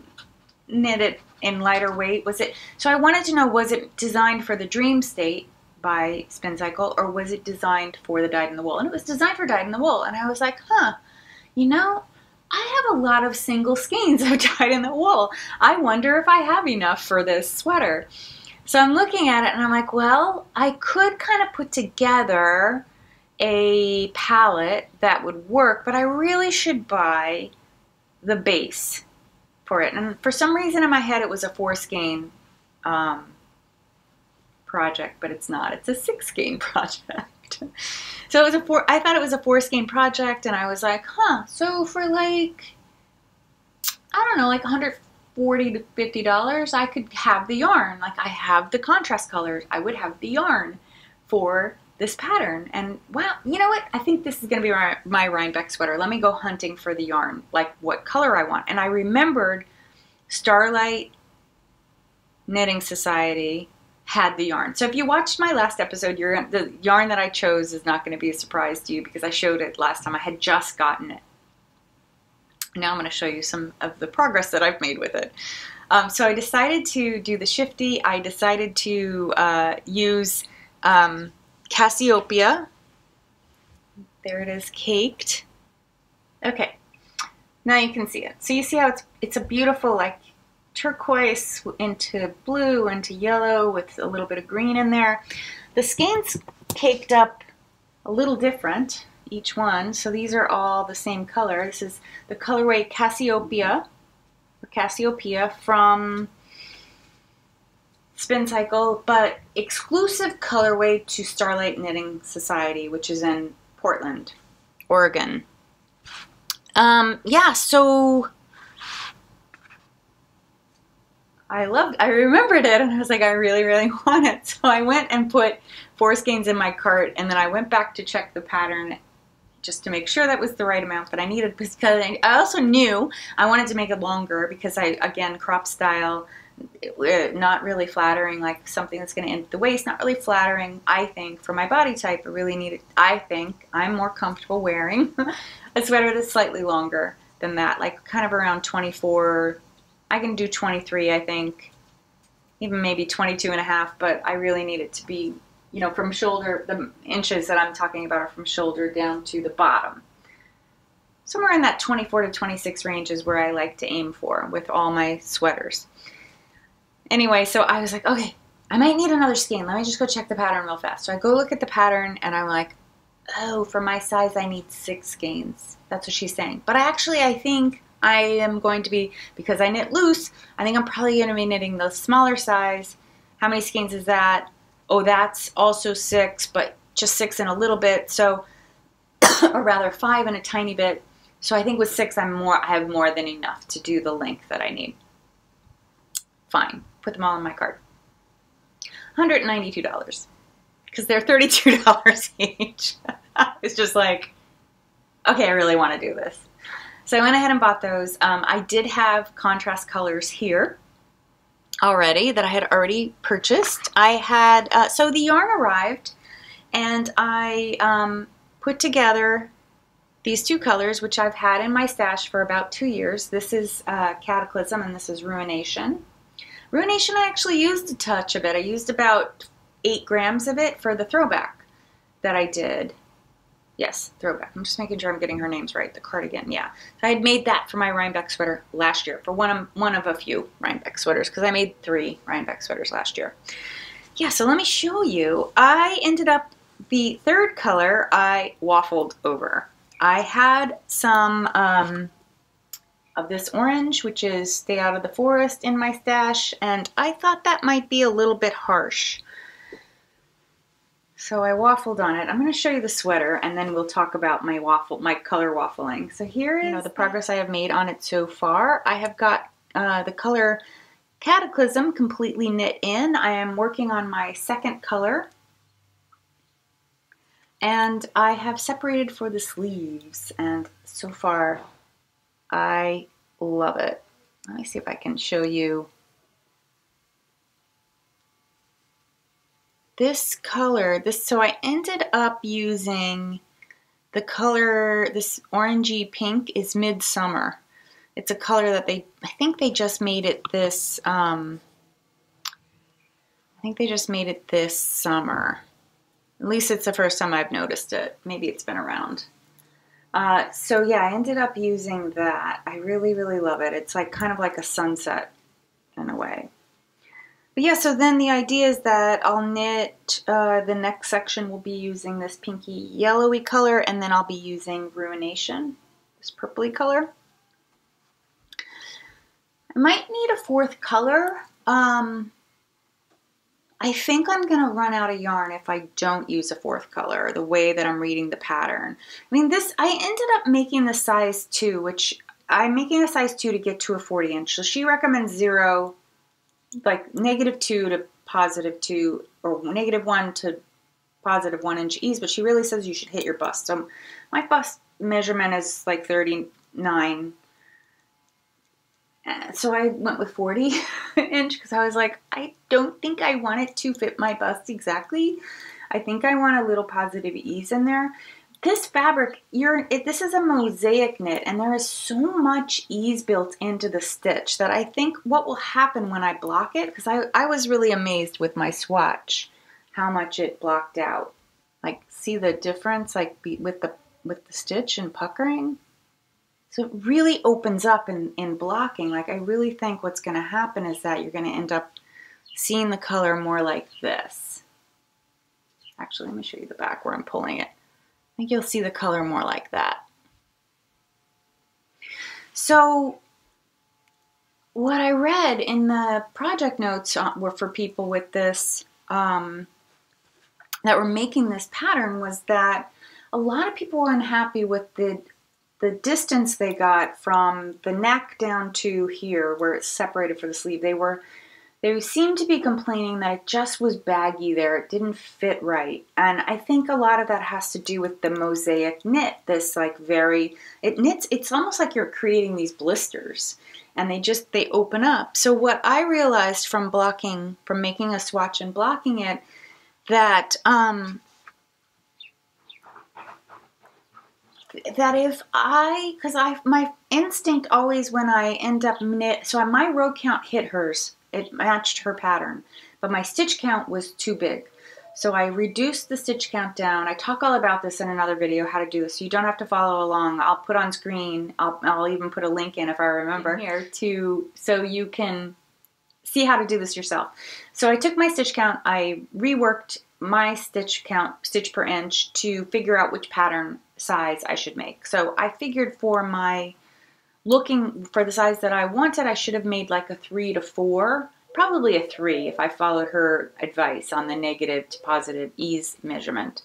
knit it in lighter weight. Was it so i wanted to know was it designed for the dream state by spin cycle or was it designed for the dyed in the wool? And it was designed for dyed in the wool and i was like huh you know I have a lot of single skeins of dyed in the wool. I wonder if I have enough for this sweater. So I'm looking at it and I'm like, well, I could kind of put together a palette that would work, but I really should buy the base for it. And for some reason in my head, it was a four skein um, project, but it's not. It's a six skein project. So it was a four. I thought it was a four skein project, and I was like, huh. So for like, I don't know, like 140 to 50 dollars, I could have the yarn. Like I have the contrast colors. I would have the yarn for this pattern. And wow, you know what? I think this is going to be my, my Rhinebeck sweater. Let me go hunting for the yarn, like what color I want. And I remembered Starlight Knitting Society had the yarn. So if you watched my last episode, the yarn that I chose is not going to be a surprise to you because I showed it last time. I had just gotten it. Now I'm going to show you some of the progress that I've made with it. Um, so I decided to do the shifty. I decided to uh, use um, Cassiopeia. There it is, caked. Okay, now you can see it. So you see how it's it's a beautiful like turquoise into blue into yellow with a little bit of green in there. The skeins caked up a little different, each one. So these are all the same color. This is the colorway Cassiopeia, or Cassiopeia from Spin Cycle, but exclusive colorway to Starlight Knitting Society, which is in Portland, Oregon. Um, yeah, so I loved, I remembered it, and I was like, I really, really want it. So I went and put four skeins in my cart, and then I went back to check the pattern just to make sure that was the right amount that I needed because I also knew I wanted to make it longer because I, again, crop style, uh, not really flattering, like something that's going to end the waist, not really flattering, I think, for my body type. I really needed, I think, I'm more comfortable wearing a sweater that's slightly longer than that, like kind of around 24. I can do 23, I think, even maybe 22 and a half, but I really need it to be, you know, from shoulder, the inches that I'm talking about are from shoulder down to the bottom. Somewhere in that 24 to 26 range is where I like to aim for with all my sweaters. Anyway, so I was like, okay, I might need another skein. Let me just go check the pattern real fast. So I go look at the pattern and I'm like, oh, for my size, I need six skeins. That's what she's saying. But actually, I think I am going to be, because I knit loose, I think I'm probably going to be knitting the smaller size. How many skeins is that? Oh, that's also six, but just six and a little bit. So, or rather five and a tiny bit. So I think with six, I'm more, I have more than enough to do the length that I need. Fine, put them all in my cart. $192 because they're $32 each. it's just like, okay, I really want to do this. So I went ahead and bought those. Um, I did have contrast colors here already that I had already purchased. I had, uh, so the yarn arrived and I um, put together these two colors, which I've had in my stash for about two years. This is uh, Cataclysm and this is Ruination. Ruination I actually used a touch of it. I used about eight grams of it for the throwback that I did. Yes, throwback. I'm just making sure I'm getting her names right. The cardigan, yeah. So I had made that for my Rhinebeck sweater last year, for one of, one of a few Rhinebeck sweaters, because I made three Rhinebeck sweaters last year. Yeah, so let me show you. I ended up, the third color I waffled over. I had some um, of this orange, which is Stay Out of the Forest in my stash, and I thought that might be a little bit harsh. So I waffled on it. I'm going to show you the sweater and then we'll talk about my waffle, my color waffling. So here is you know, the progress I have made on it so far. I have got uh, the color Cataclysm completely knit in. I am working on my second color. And I have separated for the sleeves and so far I love it. Let me see if I can show you this color, this so I ended up using the color, this orangey pink is Midsommar. It's a color that they, I think they just made it this, um, I think they just made it this summer. At least it's the first time I've noticed it. Maybe it's been around. Uh, so yeah, I ended up using that. I really, really love it. It's like kind of like a sunset in a way. But yeah, so then the idea is that I'll knit, uh, the next section will be using this pinky yellowy color and then I'll be using Ruination, this purpley color. I might need a fourth color. Um, I think I'm going to run out of yarn if I don't use a fourth color, the way that I'm reading the pattern. I mean, this, I ended up making the size 2, which I'm making a size 2 to get to a 40 inch. So she recommends 0 like negative two to positive two or negative one to positive one inch ease, but she really says you should hit your bust. So my bust measurement is like 39. Eh, so I went with 40 inch because I was like, I don't think I want it to fit my bust exactly. I think I want a little positive ease in there this fabric, you're it, this is a mosaic knit and there is so much ease built into the stitch that I think what will happen when I block it, because I, I was really amazed with my swatch how much it blocked out. Like see the difference like be, with the with the stitch and puckering. So it really opens up in, in blocking. Like I really think what's going to happen is that you're going to end up seeing the color more like this. Actually, let me show you the back where I'm pulling it. I think you'll see the color more like that. So what I read in the project notes uh, were for people with this, um, that were making this pattern was that a lot of people were unhappy with the the distance they got from the neck down to here where it's separated for the sleeve. They were they seemed to be complaining that it just was baggy there. It didn't fit right. And I think a lot of that has to do with the mosaic knit. This like very it knits it's almost like you're creating these blisters and they just they open up. So what I realized from blocking from making a swatch and blocking it that um that if I, because I, my instinct always when I end up knit, so my row count hit hers, it matched her pattern, but my stitch count was too big. So I reduced the stitch count down. I talk all about this in another video, how to do this. So you don't have to follow along. I'll put on screen, I'll, I'll even put a link in if I remember here to, so you can see how to do this yourself. So I took my stitch count, I reworked my stitch count, stitch per inch, to figure out which pattern size I should make. So I figured for my looking for the size that I wanted, I should have made like a three to four, probably a three if I followed her advice on the negative to positive ease measurement.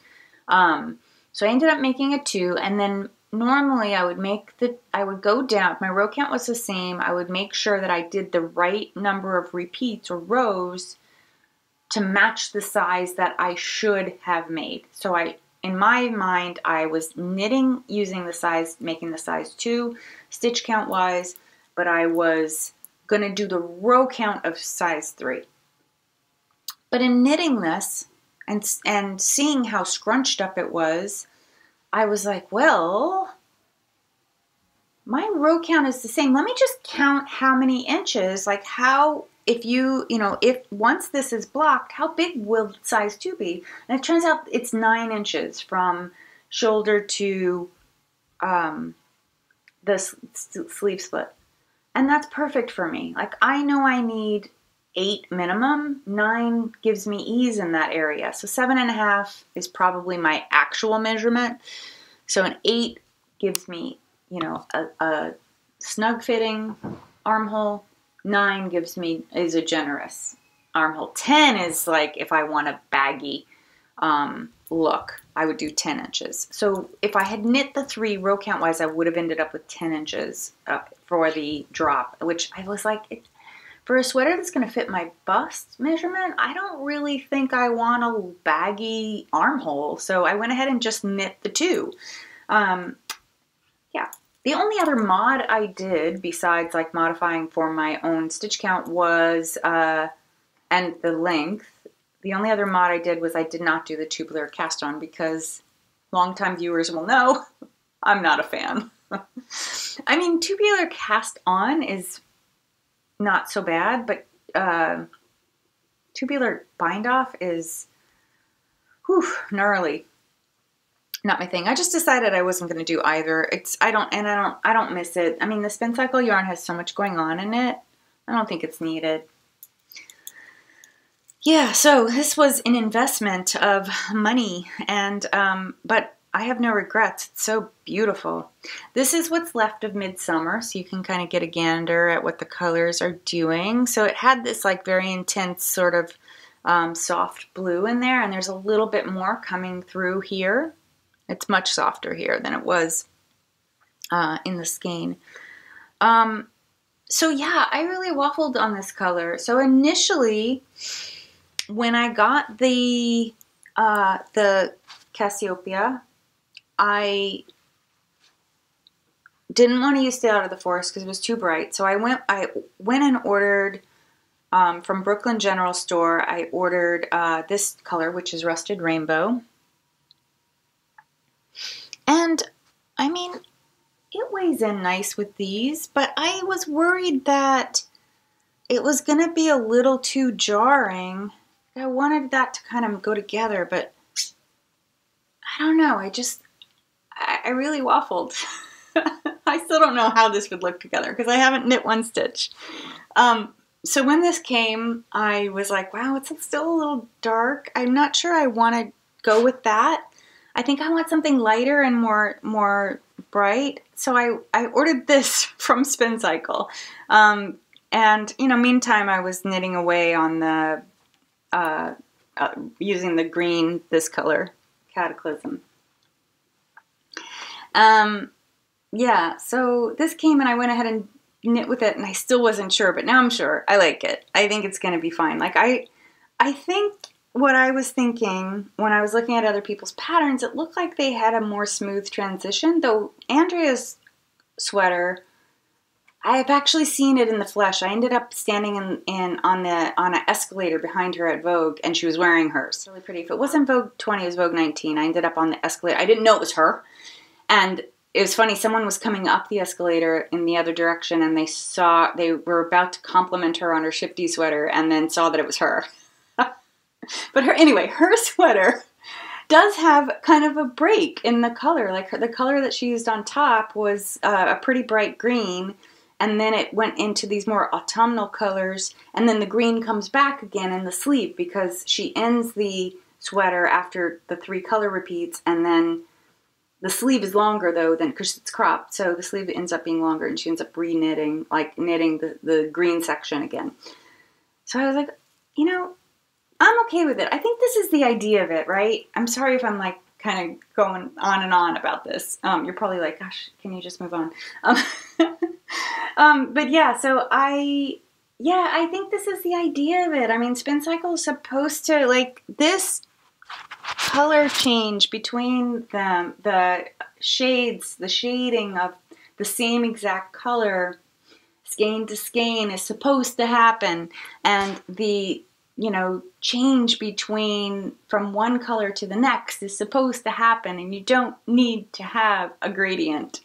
Um, so I ended up making a two, and then normally I would make the, I would go down, if my row count was the same, I would make sure that I did the right number of repeats or rows to match the size that I should have made. So I in my mind, I was knitting using the size, making the size 2 stitch count wise, but I was going to do the row count of size 3. But in knitting this and, and seeing how scrunched up it was, I was like, well, my row count is the same. Let me just count how many inches, like how if you, you know, if once this is blocked, how big will size 2 be? And it turns out it's 9 inches from shoulder to um, the sleeve split. And that's perfect for me. Like, I know I need 8 minimum. 9 gives me ease in that area. So 7.5 is probably my actual measurement. So an 8 gives me, you know, a, a snug fitting armhole Nine gives me is a generous armhole. Ten is like if I want a baggy um, look, I would do 10 inches. So if I had knit the three row count wise, I would have ended up with 10 inches uh, for the drop, which I was like, it, for a sweater that's going to fit my bust measurement, I don't really think I want a baggy armhole. So I went ahead and just knit the two. Um, yeah, the only other mod I did besides like modifying for my own stitch count was, uh, and the length, the only other mod I did was I did not do the tubular cast on because longtime viewers will know I'm not a fan. I mean, tubular cast on is not so bad, but uh, tubular bind off is whew, gnarly not my thing. I just decided I wasn't going to do either. It's I don't and I don't I don't miss it. I mean, the spin cycle yarn has so much going on in it. I don't think it's needed. Yeah, so this was an investment of money and um but I have no regrets. It's so beautiful. This is what's left of Midsommar, so you can kind of get a gander at what the colors are doing. So it had this like very intense sort of um, soft blue in there, and there's a little bit more coming through here. It's much softer here than it was uh, in the skein. Um, so yeah, I really waffled on this color. So initially, when I got the uh, the Cassiopeia, I didn't want to use Stay Out of the Forest because it was too bright. So I went I went and ordered um, from Brooklyn General Store. I ordered uh, this color, which is Rusted Rainbow. And I mean, it weighs in nice with these, but I was worried that it was going to be a little too jarring. I wanted that to kind of go together, but I don't know. I just, I, I really waffled. I still don't know how this would look together because I haven't knit one stitch. Um, so when this came, I was like, wow, it's still a little dark. I'm not sure I want to go with that. I think I want something lighter and more more bright. So I, I ordered this from Spin Cycle. Um, and, you know, meantime, I was knitting away on the, uh, uh, using the green, this color, Cataclysm. Um, yeah, so this came and I went ahead and knit with it and I still wasn't sure, but now I'm sure. I like it. I think it's going to be fine. Like I I think what I was thinking when I was looking at other people's patterns, it looked like they had a more smooth transition, though Andrea's sweater I have actually seen it in the flesh. I ended up standing in, in on the on an escalator behind her at Vogue, and she was wearing hers. Really pretty. If it wasn't Vogue 20, it was Vogue 19. I ended up on the escalator. I didn't know it was her, and it was funny. Someone was coming up the escalator in the other direction, and they saw they were about to compliment her on her shifty sweater, and then saw that it was her. But her anyway, her sweater does have kind of a break in the color. Like her, the color that she used on top was uh, a pretty bright green and then it went into these more autumnal colors and then the green comes back again in the sleeve because she ends the sweater after the three color repeats and then the sleeve is longer though than because it's cropped so the sleeve ends up being longer and she ends up re-knitting like knitting the, the green section again so i was like you know i'm okay with it i think this is the idea of it right i'm sorry if i'm like kind of going on and on about this um, you're probably like gosh can you just move on um, um, but yeah, so I, yeah, I think this is the idea of it. I mean, Spin Cycle is supposed to, like, this color change between them, the shades, the shading of the same exact color, skein to skein, is supposed to happen. And the, you know, change between from one color to the next is supposed to happen. And you don't need to have a gradient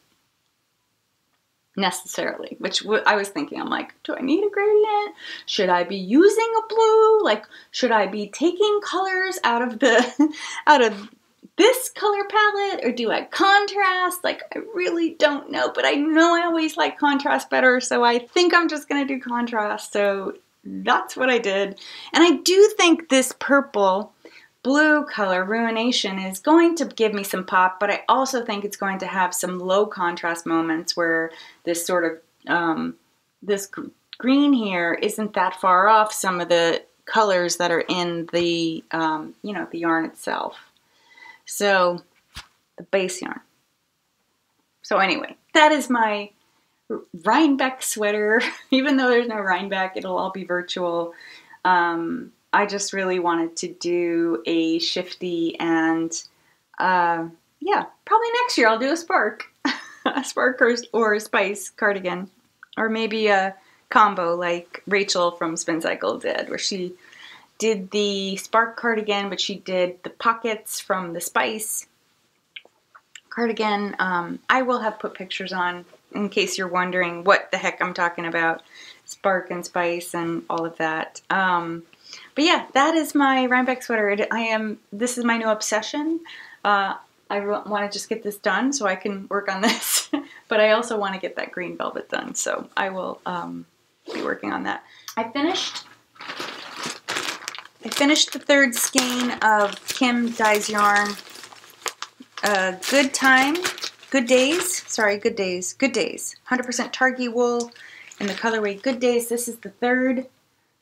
necessarily which i was thinking i'm like do i need a gradient should i be using a blue like should i be taking colors out of the out of this color palette or do i contrast like i really don't know but i know i always like contrast better so i think i'm just to do contrast so that's what i did and i do think this purple blue color, Ruination, is going to give me some pop, but I also think it's going to have some low contrast moments where this sort of, um, this green here isn't that far off some of the colors that are in the, um, you know, the yarn itself. So, the base yarn. So anyway, that is my Rhinebeck sweater. Even though there's no Rhinebeck, it'll all be virtual. Um, I just really wanted to do a shifty and uh, yeah, probably next year I'll do a spark, a spark or, or a spice cardigan, or maybe a combo like Rachel from Spin Cycle did, where she did the spark cardigan, but she did the pockets from the spice cardigan. Um, I will have put pictures on in case you're wondering what the heck I'm talking about, spark and spice and all of that. Um, but yeah, that is my Rhinebeck sweater. I am. This is my new obsession. Uh, I want to just get this done so I can work on this. but I also want to get that green velvet done, so I will um, be working on that. I finished. I finished the third skein of Kim Dyes Yarn. Uh, good time, good days. Sorry, good days, good days. 100% Targhee wool in the colorway Good Days. This is the third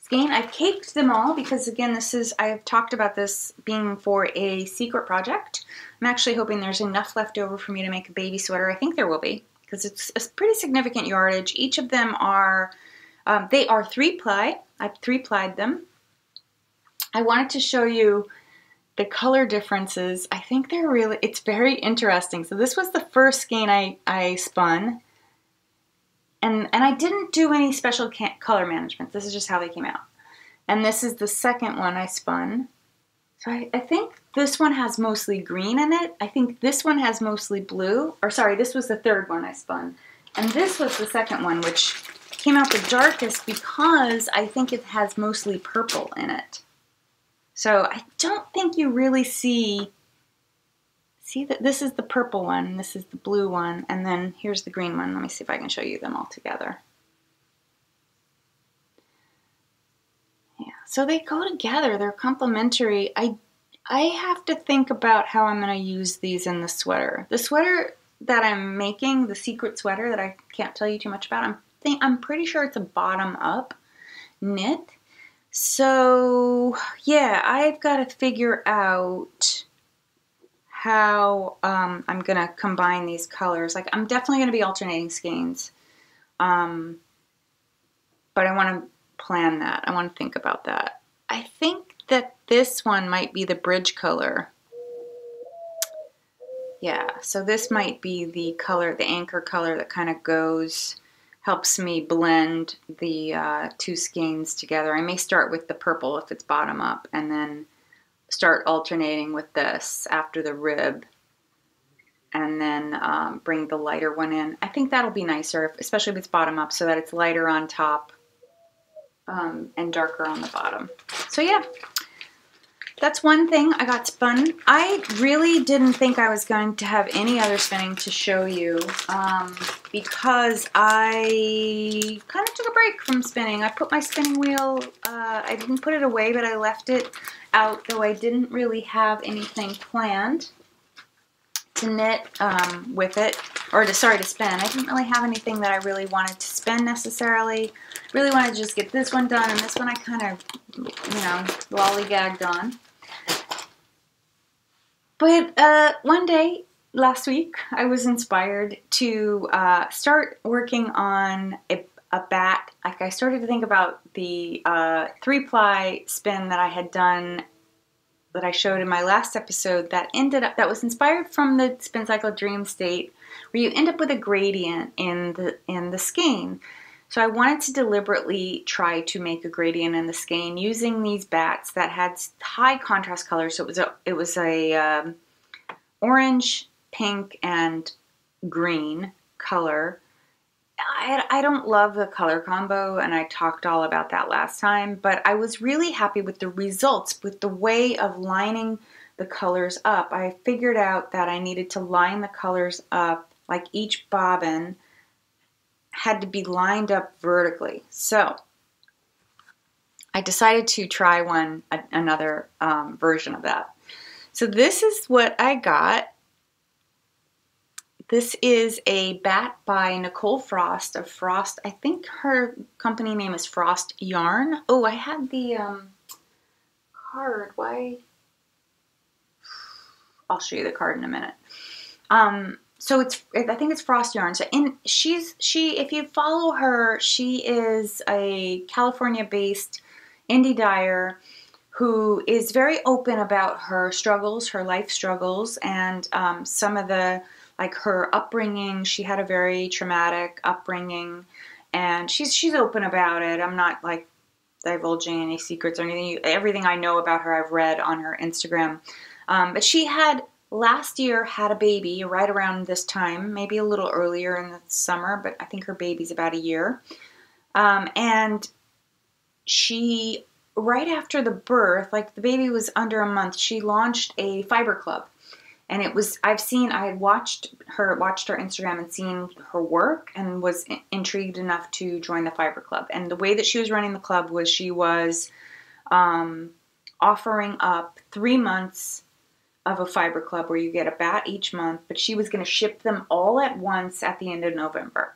skein. I've caked them all because again, this is, I've talked about this being for a secret project. I'm actually hoping there's enough left over for me to make a baby sweater. I think there will be because it's a pretty significant yardage. Each of them are, um, they are three ply. I've three plied them. I wanted to show you the color differences. I think they're really, it's very interesting. So this was the first skein I, I spun and and I didn't do any special color management. This is just how they came out. And this is the second one I spun. So I, I think this one has mostly green in it. I think this one has mostly blue. Or sorry, this was the third one I spun. And this was the second one, which came out the darkest because I think it has mostly purple in it. So I don't think you really see see that this is the purple one, this is the blue one, and then here's the green one. Let me see if I can show you them all together. Yeah, so they go together, they're complementary. I, I have to think about how I'm going to use these in the sweater. The sweater that I'm making, the secret sweater that I can't tell you too much about, I'm, think, I'm pretty sure it's a bottom up knit. So yeah, I've got to figure out how um, I'm going to combine these colors. Like I'm definitely going to be alternating skeins. Um, but I want to plan that. I want to think about that. I think that this one might be the bridge color. Yeah, so this might be the color, the anchor color that kind of goes, helps me blend the uh, two skeins together. I may start with the purple if it's bottom up and then start alternating with this after the rib and then um, bring the lighter one in. I think that'll be nicer, especially if it's bottom up, so that it's lighter on top um, and darker on the bottom. So yeah, that's one thing I got spun. I really didn't think I was going to have any other spinning to show you um, because I kind of took a break from spinning. I put my spinning wheel, uh, I didn't put it away, but I left it out, though I didn't really have anything planned to knit um, with it, or to, sorry, to spin. I didn't really have anything that I really wanted to spin necessarily. Really wanted to just get this one done, and this one I kind of, you know, lollygagged on. But uh, one day last week, I was inspired to uh, start working on a, a, bat. Like I started to think about the uh, three ply spin that I had done that I showed in my last episode that ended up that was inspired from the spin cycle dream state where you end up with a gradient in the in the skein. So I wanted to deliberately try to make a gradient in the skein using these bats that had high contrast colors. So it was a it was a um, orange, pink, and green color I, I don't love the color combo, and I talked all about that last time, but I was really happy with the results, with the way of lining the colors up. I figured out that I needed to line the colors up, like each bobbin had to be lined up vertically. So I decided to try one, another um, version of that. So this is what I got. This is a bat by Nicole Frost of Frost. I think her company name is Frost Yarn. Oh, I had the um, card. Why? I'll show you the card in a minute. Um, so it's I think it's Frost Yarn. So in she's she if you follow her, she is a California-based indie dyer who is very open about her struggles, her life struggles, and um, some of the like her upbringing. She had a very traumatic upbringing, and she's she's open about it. I'm not like divulging any secrets or anything. Everything I know about her, I've read on her Instagram. Um, but she had last year had a baby right around this time, maybe a little earlier in the summer, but I think her baby's about a year. Um, and she, right after the birth, like the baby was under a month, she launched a fiber club and it was I've seen I had watched her watched her Instagram and seen her work and was intrigued enough to join the Fiber Club. And the way that she was running the club was she was um, offering up three months of a fiber club where you get a bat each month, but she was going to ship them all at once at the end of November.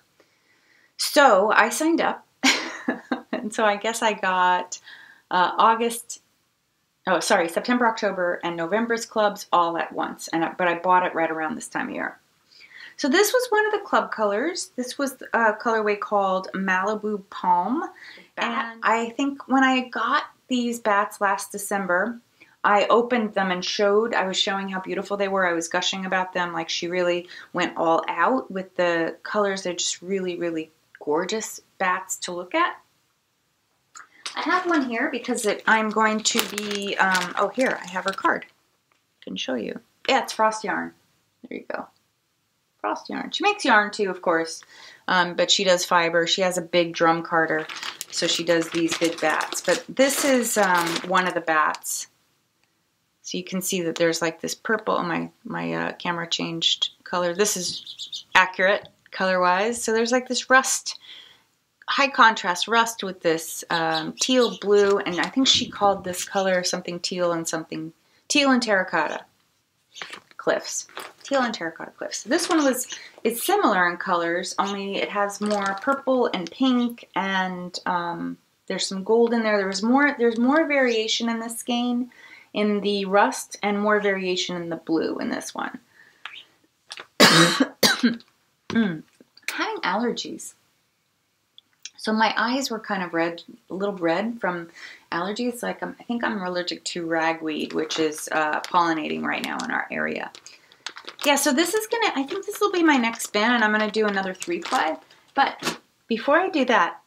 So I signed up, and so I guess I got uh, August oh sorry september october and november's clubs all at once and but i bought it right around this time of year. So this was one of the club colors. This was a colorway called malibu palm. And i think when i got these bats last december i opened them and showed i was showing how beautiful they were i was gushing about them like she really went all out with the colors they're just really really gorgeous bats to look at I have one here because it, I'm going to be, um, oh here, I have her card. I can show you. Yeah, it's Frost Yarn. There you go. Frost Yarn. She makes yarn too, of course, um, but she does fiber. She has a big drum carder, so she does these big bats. But this is um, one of the bats. So you can see that there's like this purple, my, my uh, camera changed color. This is accurate color-wise. So there's like this rust high contrast rust with this um, teal blue, and I think she called this color something teal and something teal and terracotta cliffs. Teal and terracotta cliffs. This one was it's similar in colors, only it has more purple and pink, and um, there's some gold in there. There's more there's more variation in this skein in the rust and more variation in the blue in this one. mm. Having allergies. So my eyes were kind of red, a little red from allergies. Like I'm, I think I'm allergic to ragweed, which is uh, pollinating right now in our area. Yeah, so this is gonna, I think this will be my next spin and I'm gonna do another three ply. But before I do that,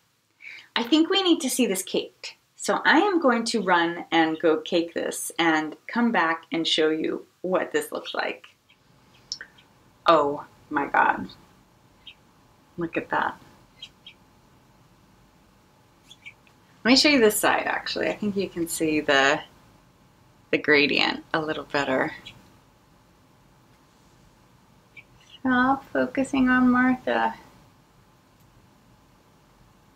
I think we need to see this caked. So I am going to run and go cake this and come back and show you what this looks like. Oh my God. Look at that. Let me show you this side actually. I think you can see the, the gradient a little better. Stop focusing on Martha.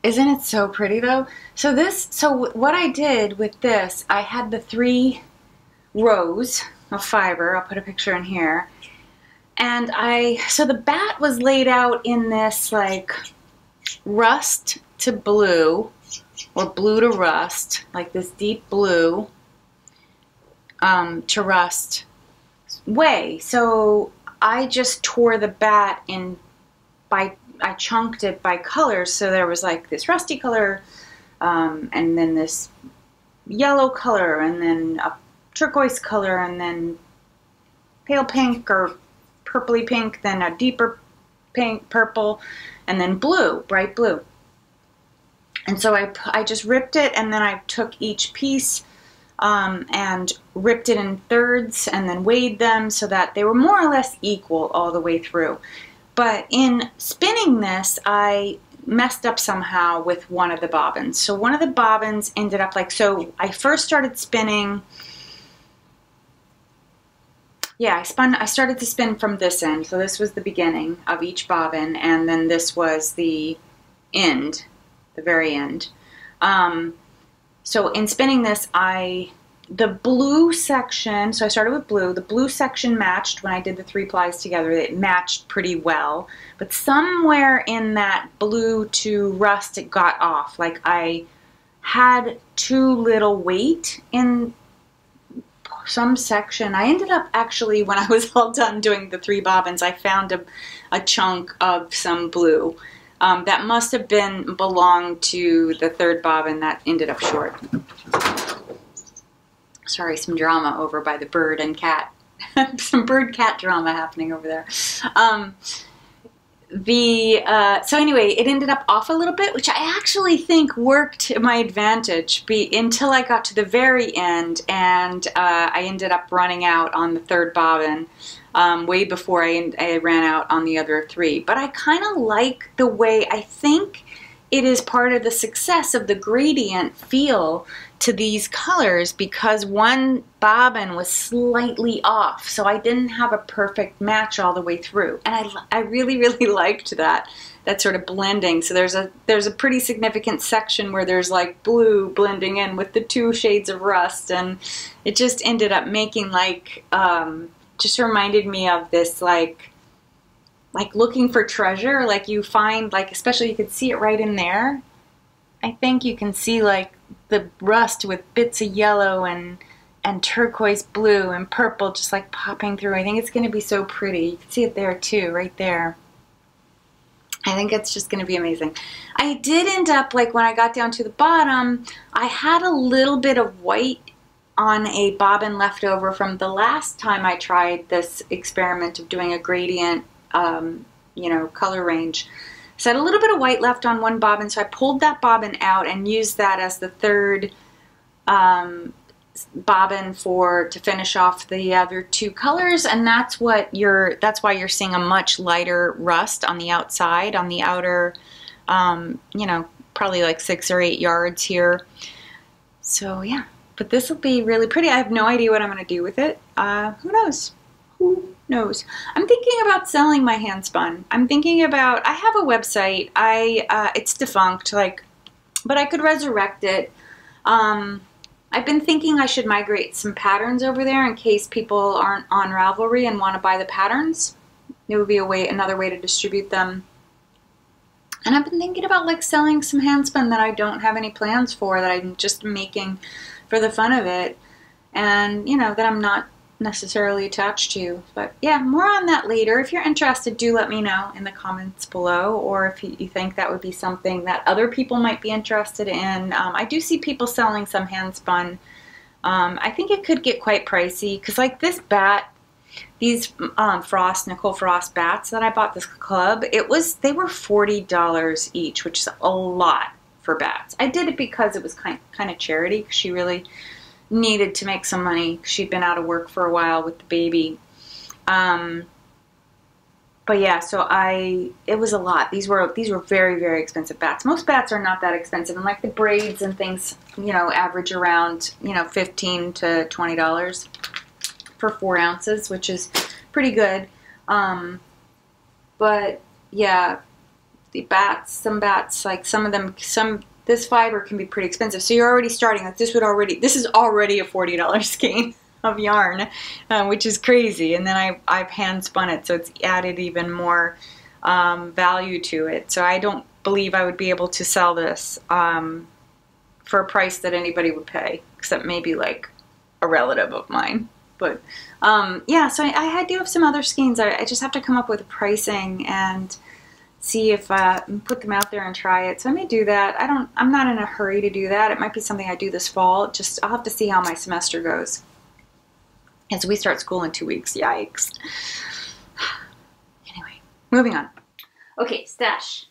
Isn't it so pretty though? So this, so what I did with this, I had the three rows of fiber. I'll put a picture in here. And I, so the bat was laid out in this like rust to blue or blue to rust, like this deep blue um, to rust way. So I just tore the bat in by I chunked it by colors. So there was like this rusty color, um, and then this yellow color, and then a turquoise color, and then pale pink or purpley pink, then a deeper pink, purple, and then blue, bright blue. And so I, I just ripped it, and then I took each piece um, and ripped it in thirds and then weighed them so that they were more or less equal all the way through. But in spinning this, I messed up somehow with one of the bobbins. So one of the bobbins ended up like, so I first started spinning, yeah, I spun, I started to spin from this end. So this was the beginning of each bobbin and then this was the end, the very end. Um, so in spinning this, I the blue section, so I started with blue, the blue section matched when I did the three plies together, it matched pretty well, but somewhere in that blue to rust it got off, like I had too little weight in some section. I ended up actually, when I was all done doing the three bobbins, I found a, a chunk of some blue. Um, that must have been belonged to the third bobbin that ended up short sorry, some drama over by the bird and cat. some bird cat drama happening over there. Um, the uh, so anyway, it ended up off a little bit, which I actually think worked to my advantage. Be, until I got to the very end, and uh, I ended up running out on the third bobbin. Um, way before I, I ran out on the other three. But I kind of like the way I think it is part of the success of the gradient feel to these colors because one bobbin was slightly off. So I didn't have a perfect match all the way through. And I, I really, really liked that, that sort of blending. So there's a, there's a pretty significant section where there's like blue blending in with the two shades of rust. And it just ended up making like, um, just reminded me of this like, like looking for treasure. Like you find like, especially you could see it right in there. I think you can see like the rust with bits of yellow and and turquoise blue and purple just like popping through. I think it's going to be so pretty. You can see it there too, right there. I think it's just going to be amazing. I did end up, like when I got down to the bottom, I had a little bit of white on a bobbin left over from the last time I tried this experiment of doing a gradient, um, you know, color range. So I had a little bit of white left on one bobbin, so I pulled that bobbin out and used that as the third um, bobbin for to finish off the other two colors and that's what you're that's why you're seeing a much lighter rust on the outside on the outer um, you know probably like six or eight yards here. So yeah but this will be really pretty. I have no idea what I'm gonna do with it. Uh, who knows knows? I'm thinking about selling my handspun. I'm thinking about, I have a website. I, uh, it's defunct, like, but I could resurrect it. Um, I've been thinking I should migrate some patterns over there in case people aren't on Ravelry and want to buy the patterns. It would be a way, another way to distribute them. And I've been thinking about like selling some handspun that I don't have any plans for, that I'm just making for the fun of it. And, you know, that I'm not necessarily attached to. But yeah, more on that later. If you're interested, do let me know in the comments below, or if you, think that would be something that other people might be interested in. Um, I do see people selling some hand spun. Um, I think it could get quite pricey because, like this bat, these um, Frost Nicole Frost bats that I bought this club, it was they were forty dollars each, which is a lot for bats. I did it because it was kind kind of charity. She really needed to make some money. She'd been out of work for a while with the baby. Um, but yeah, so I it was a lot. These were these were very very expensive bats. Most bats are not that expensive, and like the braids and things, you know, average around you know fifteen to twenty dollars for four ounces, which is pretty good. Um, but yeah, the bats, some bats, like some of them, some this fiber can be pretty expensive. So you're already starting like this would already this is already a forty dollars skein of yarn, uh, which is crazy. And then I I've hand spun it, so it's added even more um, value to it. So I don't believe I would be able to sell this um, for a price that anybody would pay, except maybe like a relative of mine. But um, yeah, so I, I do have some other skeins. I, I just have to come up with pricing and see if uh, put them out there and try it. So I may do that. I don't. I'm not in a hurry to do that. It might be something I do this fall. Just I'll have to see how my semester goes. So we start school in two weeks. Yikes. Anyway, moving on. Okay, stash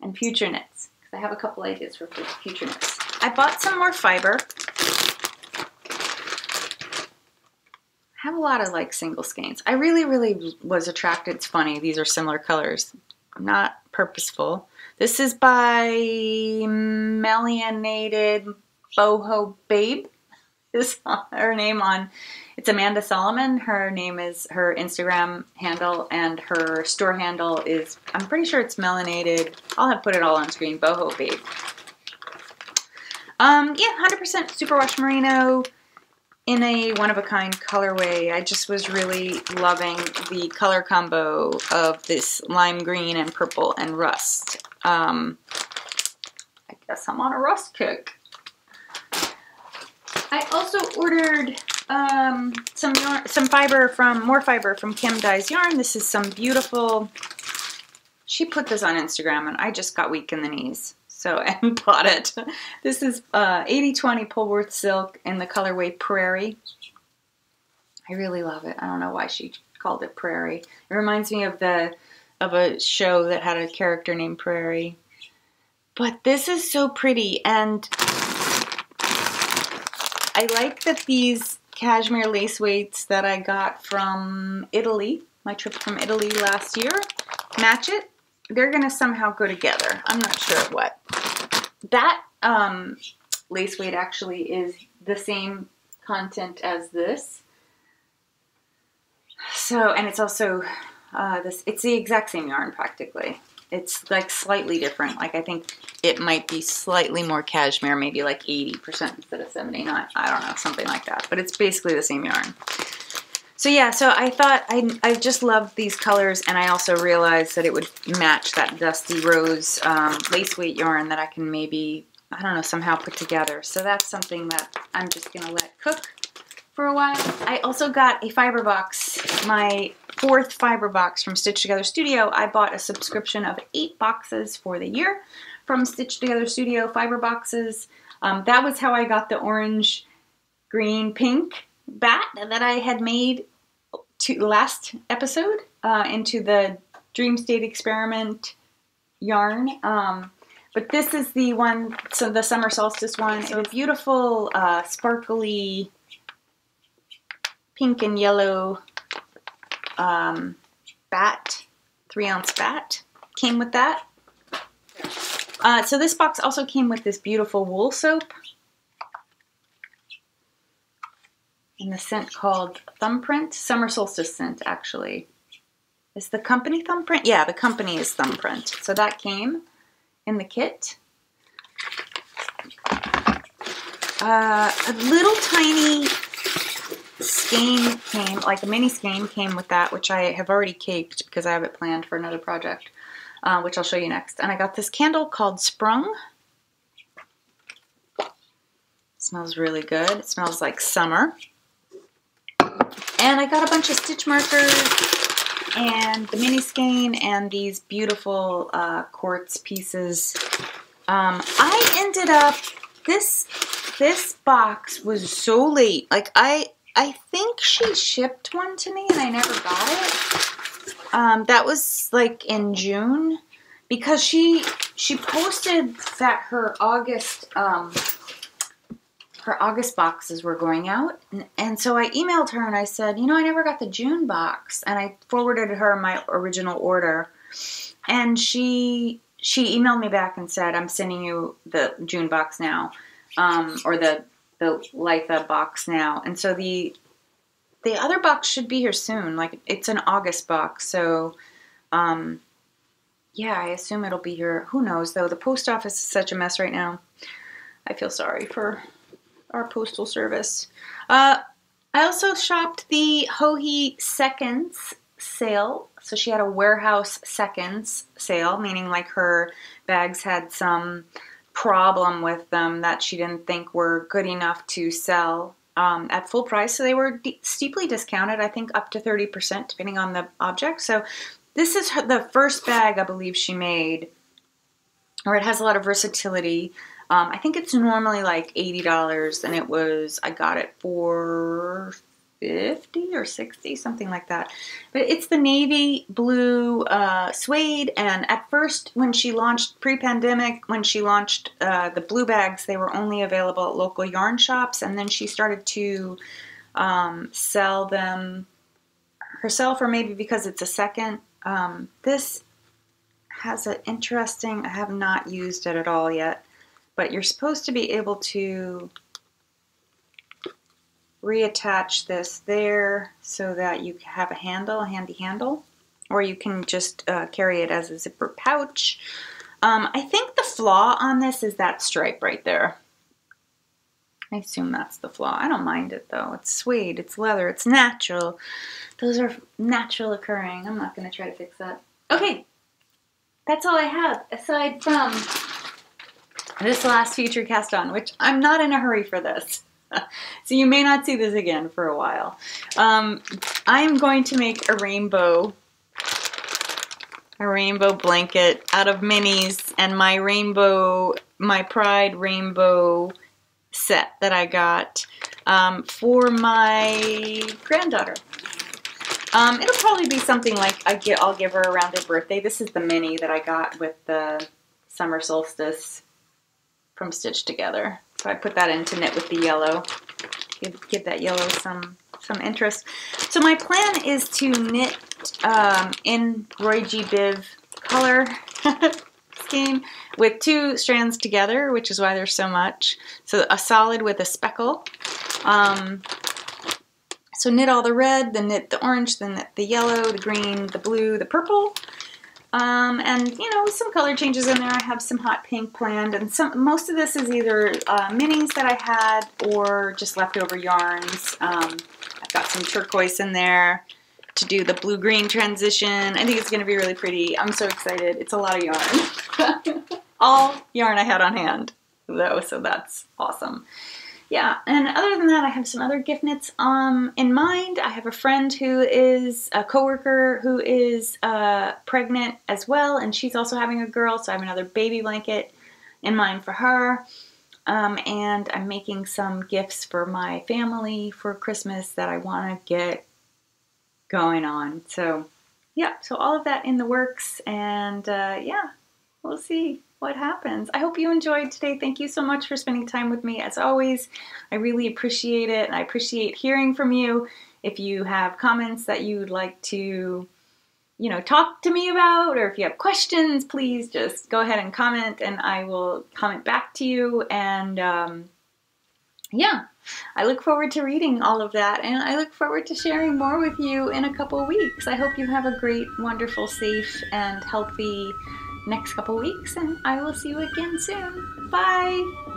and future knits. Because I have a couple ideas for future knits. I bought some more fiber. I have a lot of like single skeins. I really, really was attracted. It's funny. These are similar colors not purposeful. This is by Melanated Boho Babe. Is her name on? It's Amanda Solomon. Her name is her Instagram handle, and her store handle is. I'm pretty sure it's Melanated. I'll have put it all on screen. Boho Babe. Um, yeah, 100% superwash merino in a one-of-a-kind colorway. I just was really loving the color combo of this lime green and purple and rust. Um, I guess I'm on a rust kick. I also ordered um, some some fiber from, more fiber from Kim Dyes Yarn. This is some beautiful, she put this on Instagram and I just got weak in the knees so and bought it. This is 80-20 uh, Polworth silk in the colorway Prairie. I really love it. I don't know why she called it Prairie. It reminds me of the of a show that had a character named Prairie. But this is so pretty and I like that these cashmere lace weights that I got from Italy, my trip from Italy last year, match it they're going to somehow go together. I'm not sure what. That um, lace weight actually is the same content as this. So, and it's also uh, this, it's the exact same yarn practically. It's like slightly different. Like I think it might be slightly more cashmere, maybe like 80% instead of 79. I don't know, something like that. But it's basically the same yarn. So yeah, so I thought I, I just loved these colors and I also realized that it would match that Dusty Rose um, lace weight yarn that I can maybe, I don't know, somehow put together. So that's something that I'm just going to let cook for a while. I also got a fiber box, my fourth fiber box from Stitch Together Studio. I bought a subscription of eight boxes for the year from Stitch Together Studio fiber boxes. Um, that was how I got the orange, green, pink bat that I had made to last episode uh, into the Dream State Experiment yarn. Um, but this is the one, so the summer solstice one. It's beautiful, uh, sparkly pink and yellow um, bat, three ounce bat. Came with that. Uh, so this box also came with this beautiful wool soap. In the scent called Thumbprint, Summer Solstice scent actually. Is the company Thumbprint? Yeah, the company is Thumbprint. So that came in the kit. Uh, a little tiny skein came, like a mini skein came with that, which I have already caked because I have it planned for another project, uh, which I'll show you next. And I got this candle called Sprung. It smells really good. It smells like summer. And I got a bunch of stitch markers and the mini skein and these beautiful uh, quartz pieces. Um, I ended up, this, this box was so late. Like I, I think she shipped one to me and I never got it. Um, that was like in June because she, she posted that her August, um, her August boxes were going out. And, and, so I emailed her and I said, you know, I never got the June box. And I forwarded her my original order. And she she emailed me back and said, I'm sending you the June box now. Um, or the the Litha box now. And so the the other box should be here soon. Like it's an August box. So um yeah, I assume it'll be here. Who knows though? The post office is such a mess right now. I feel sorry for our postal service. Uh, I also shopped the Joji Seconds sale. So she had a warehouse seconds sale, meaning like her bags had some problem with them that she didn't think were good enough to sell um, at full price. So they were steeply discounted, I think up to 30% depending on the object. So this is her, the first bag I believe she made, or it has a lot of versatility. Um, I think it's normally like $80 and it was, I got it for 50 or 60, something like that. But it's the navy blue uh, suede. And at first, when she launched pre-pandemic, when she launched uh, the blue bags, they were only available at local yarn shops. And then she started to um, sell them herself, or maybe because it's a second. Um, this has an interesting, I have not used it at all yet but you're supposed to be able to reattach this there so that you have a handle, a handy handle, or you can just uh, carry it as a zipper pouch. Um, I think the flaw on this is that stripe right there. I assume that's the flaw. I don't mind it though. It's suede, it's leather, it's natural. Those are natural occurring. I'm not going to try to fix that. Okay, that's all I have aside from this last feature cast on, which I'm not in a hurry for this. so you may not see this again for a while. Um, I'm going to make a rainbow, a rainbow blanket out of minis and my rainbow, my Pride rainbow set that I got um, for my granddaughter. Um, it'll probably be something like I get, I'll give her around her birthday. This is the mini that I got with the summer solstice from Stitch Together. So I put that in to knit with the yellow. Give, give that yellow some some interest. So my plan is to knit um, in Roy G. Biv color scheme with two strands together, which is why there's so much. So a solid with a speckle. Um, so knit all the red, then knit the orange, then knit the yellow, the green, the blue, the purple, um, and you know, some color changes in there. I have some hot pink planned, and some most of this is either uh, minis that I had or just leftover yarns. Um, I've got some turquoise in there to do the blue-green transition. I think it's going to be really pretty. I'm so excited. It's a lot of yarn. All yarn I had on hand, though, so that's awesome yeah, and other than that, I have some other gift knits um, in mind. I have a friend who is a coworker who is uh, pregnant as well, and she's also having a girl, so I have another baby blanket in mind for her. Um, and I'm making some gifts for my family for Christmas that I want to get going on. So, yeah, so all of that in the works, and uh, yeah, we'll see what happens. I hope you enjoyed today. Thank you so much for spending time with me as always. I really appreciate it and I appreciate hearing from you. If you have comments that you'd like to, you know, talk to me about or if you have questions, please just go ahead and comment and I will comment back to you. And um, yeah, I look forward to reading all of that and I look forward to sharing more with you in a couple weeks. I hope you have a great, wonderful, safe, and healthy next couple weeks, and I will see you again soon. Bye!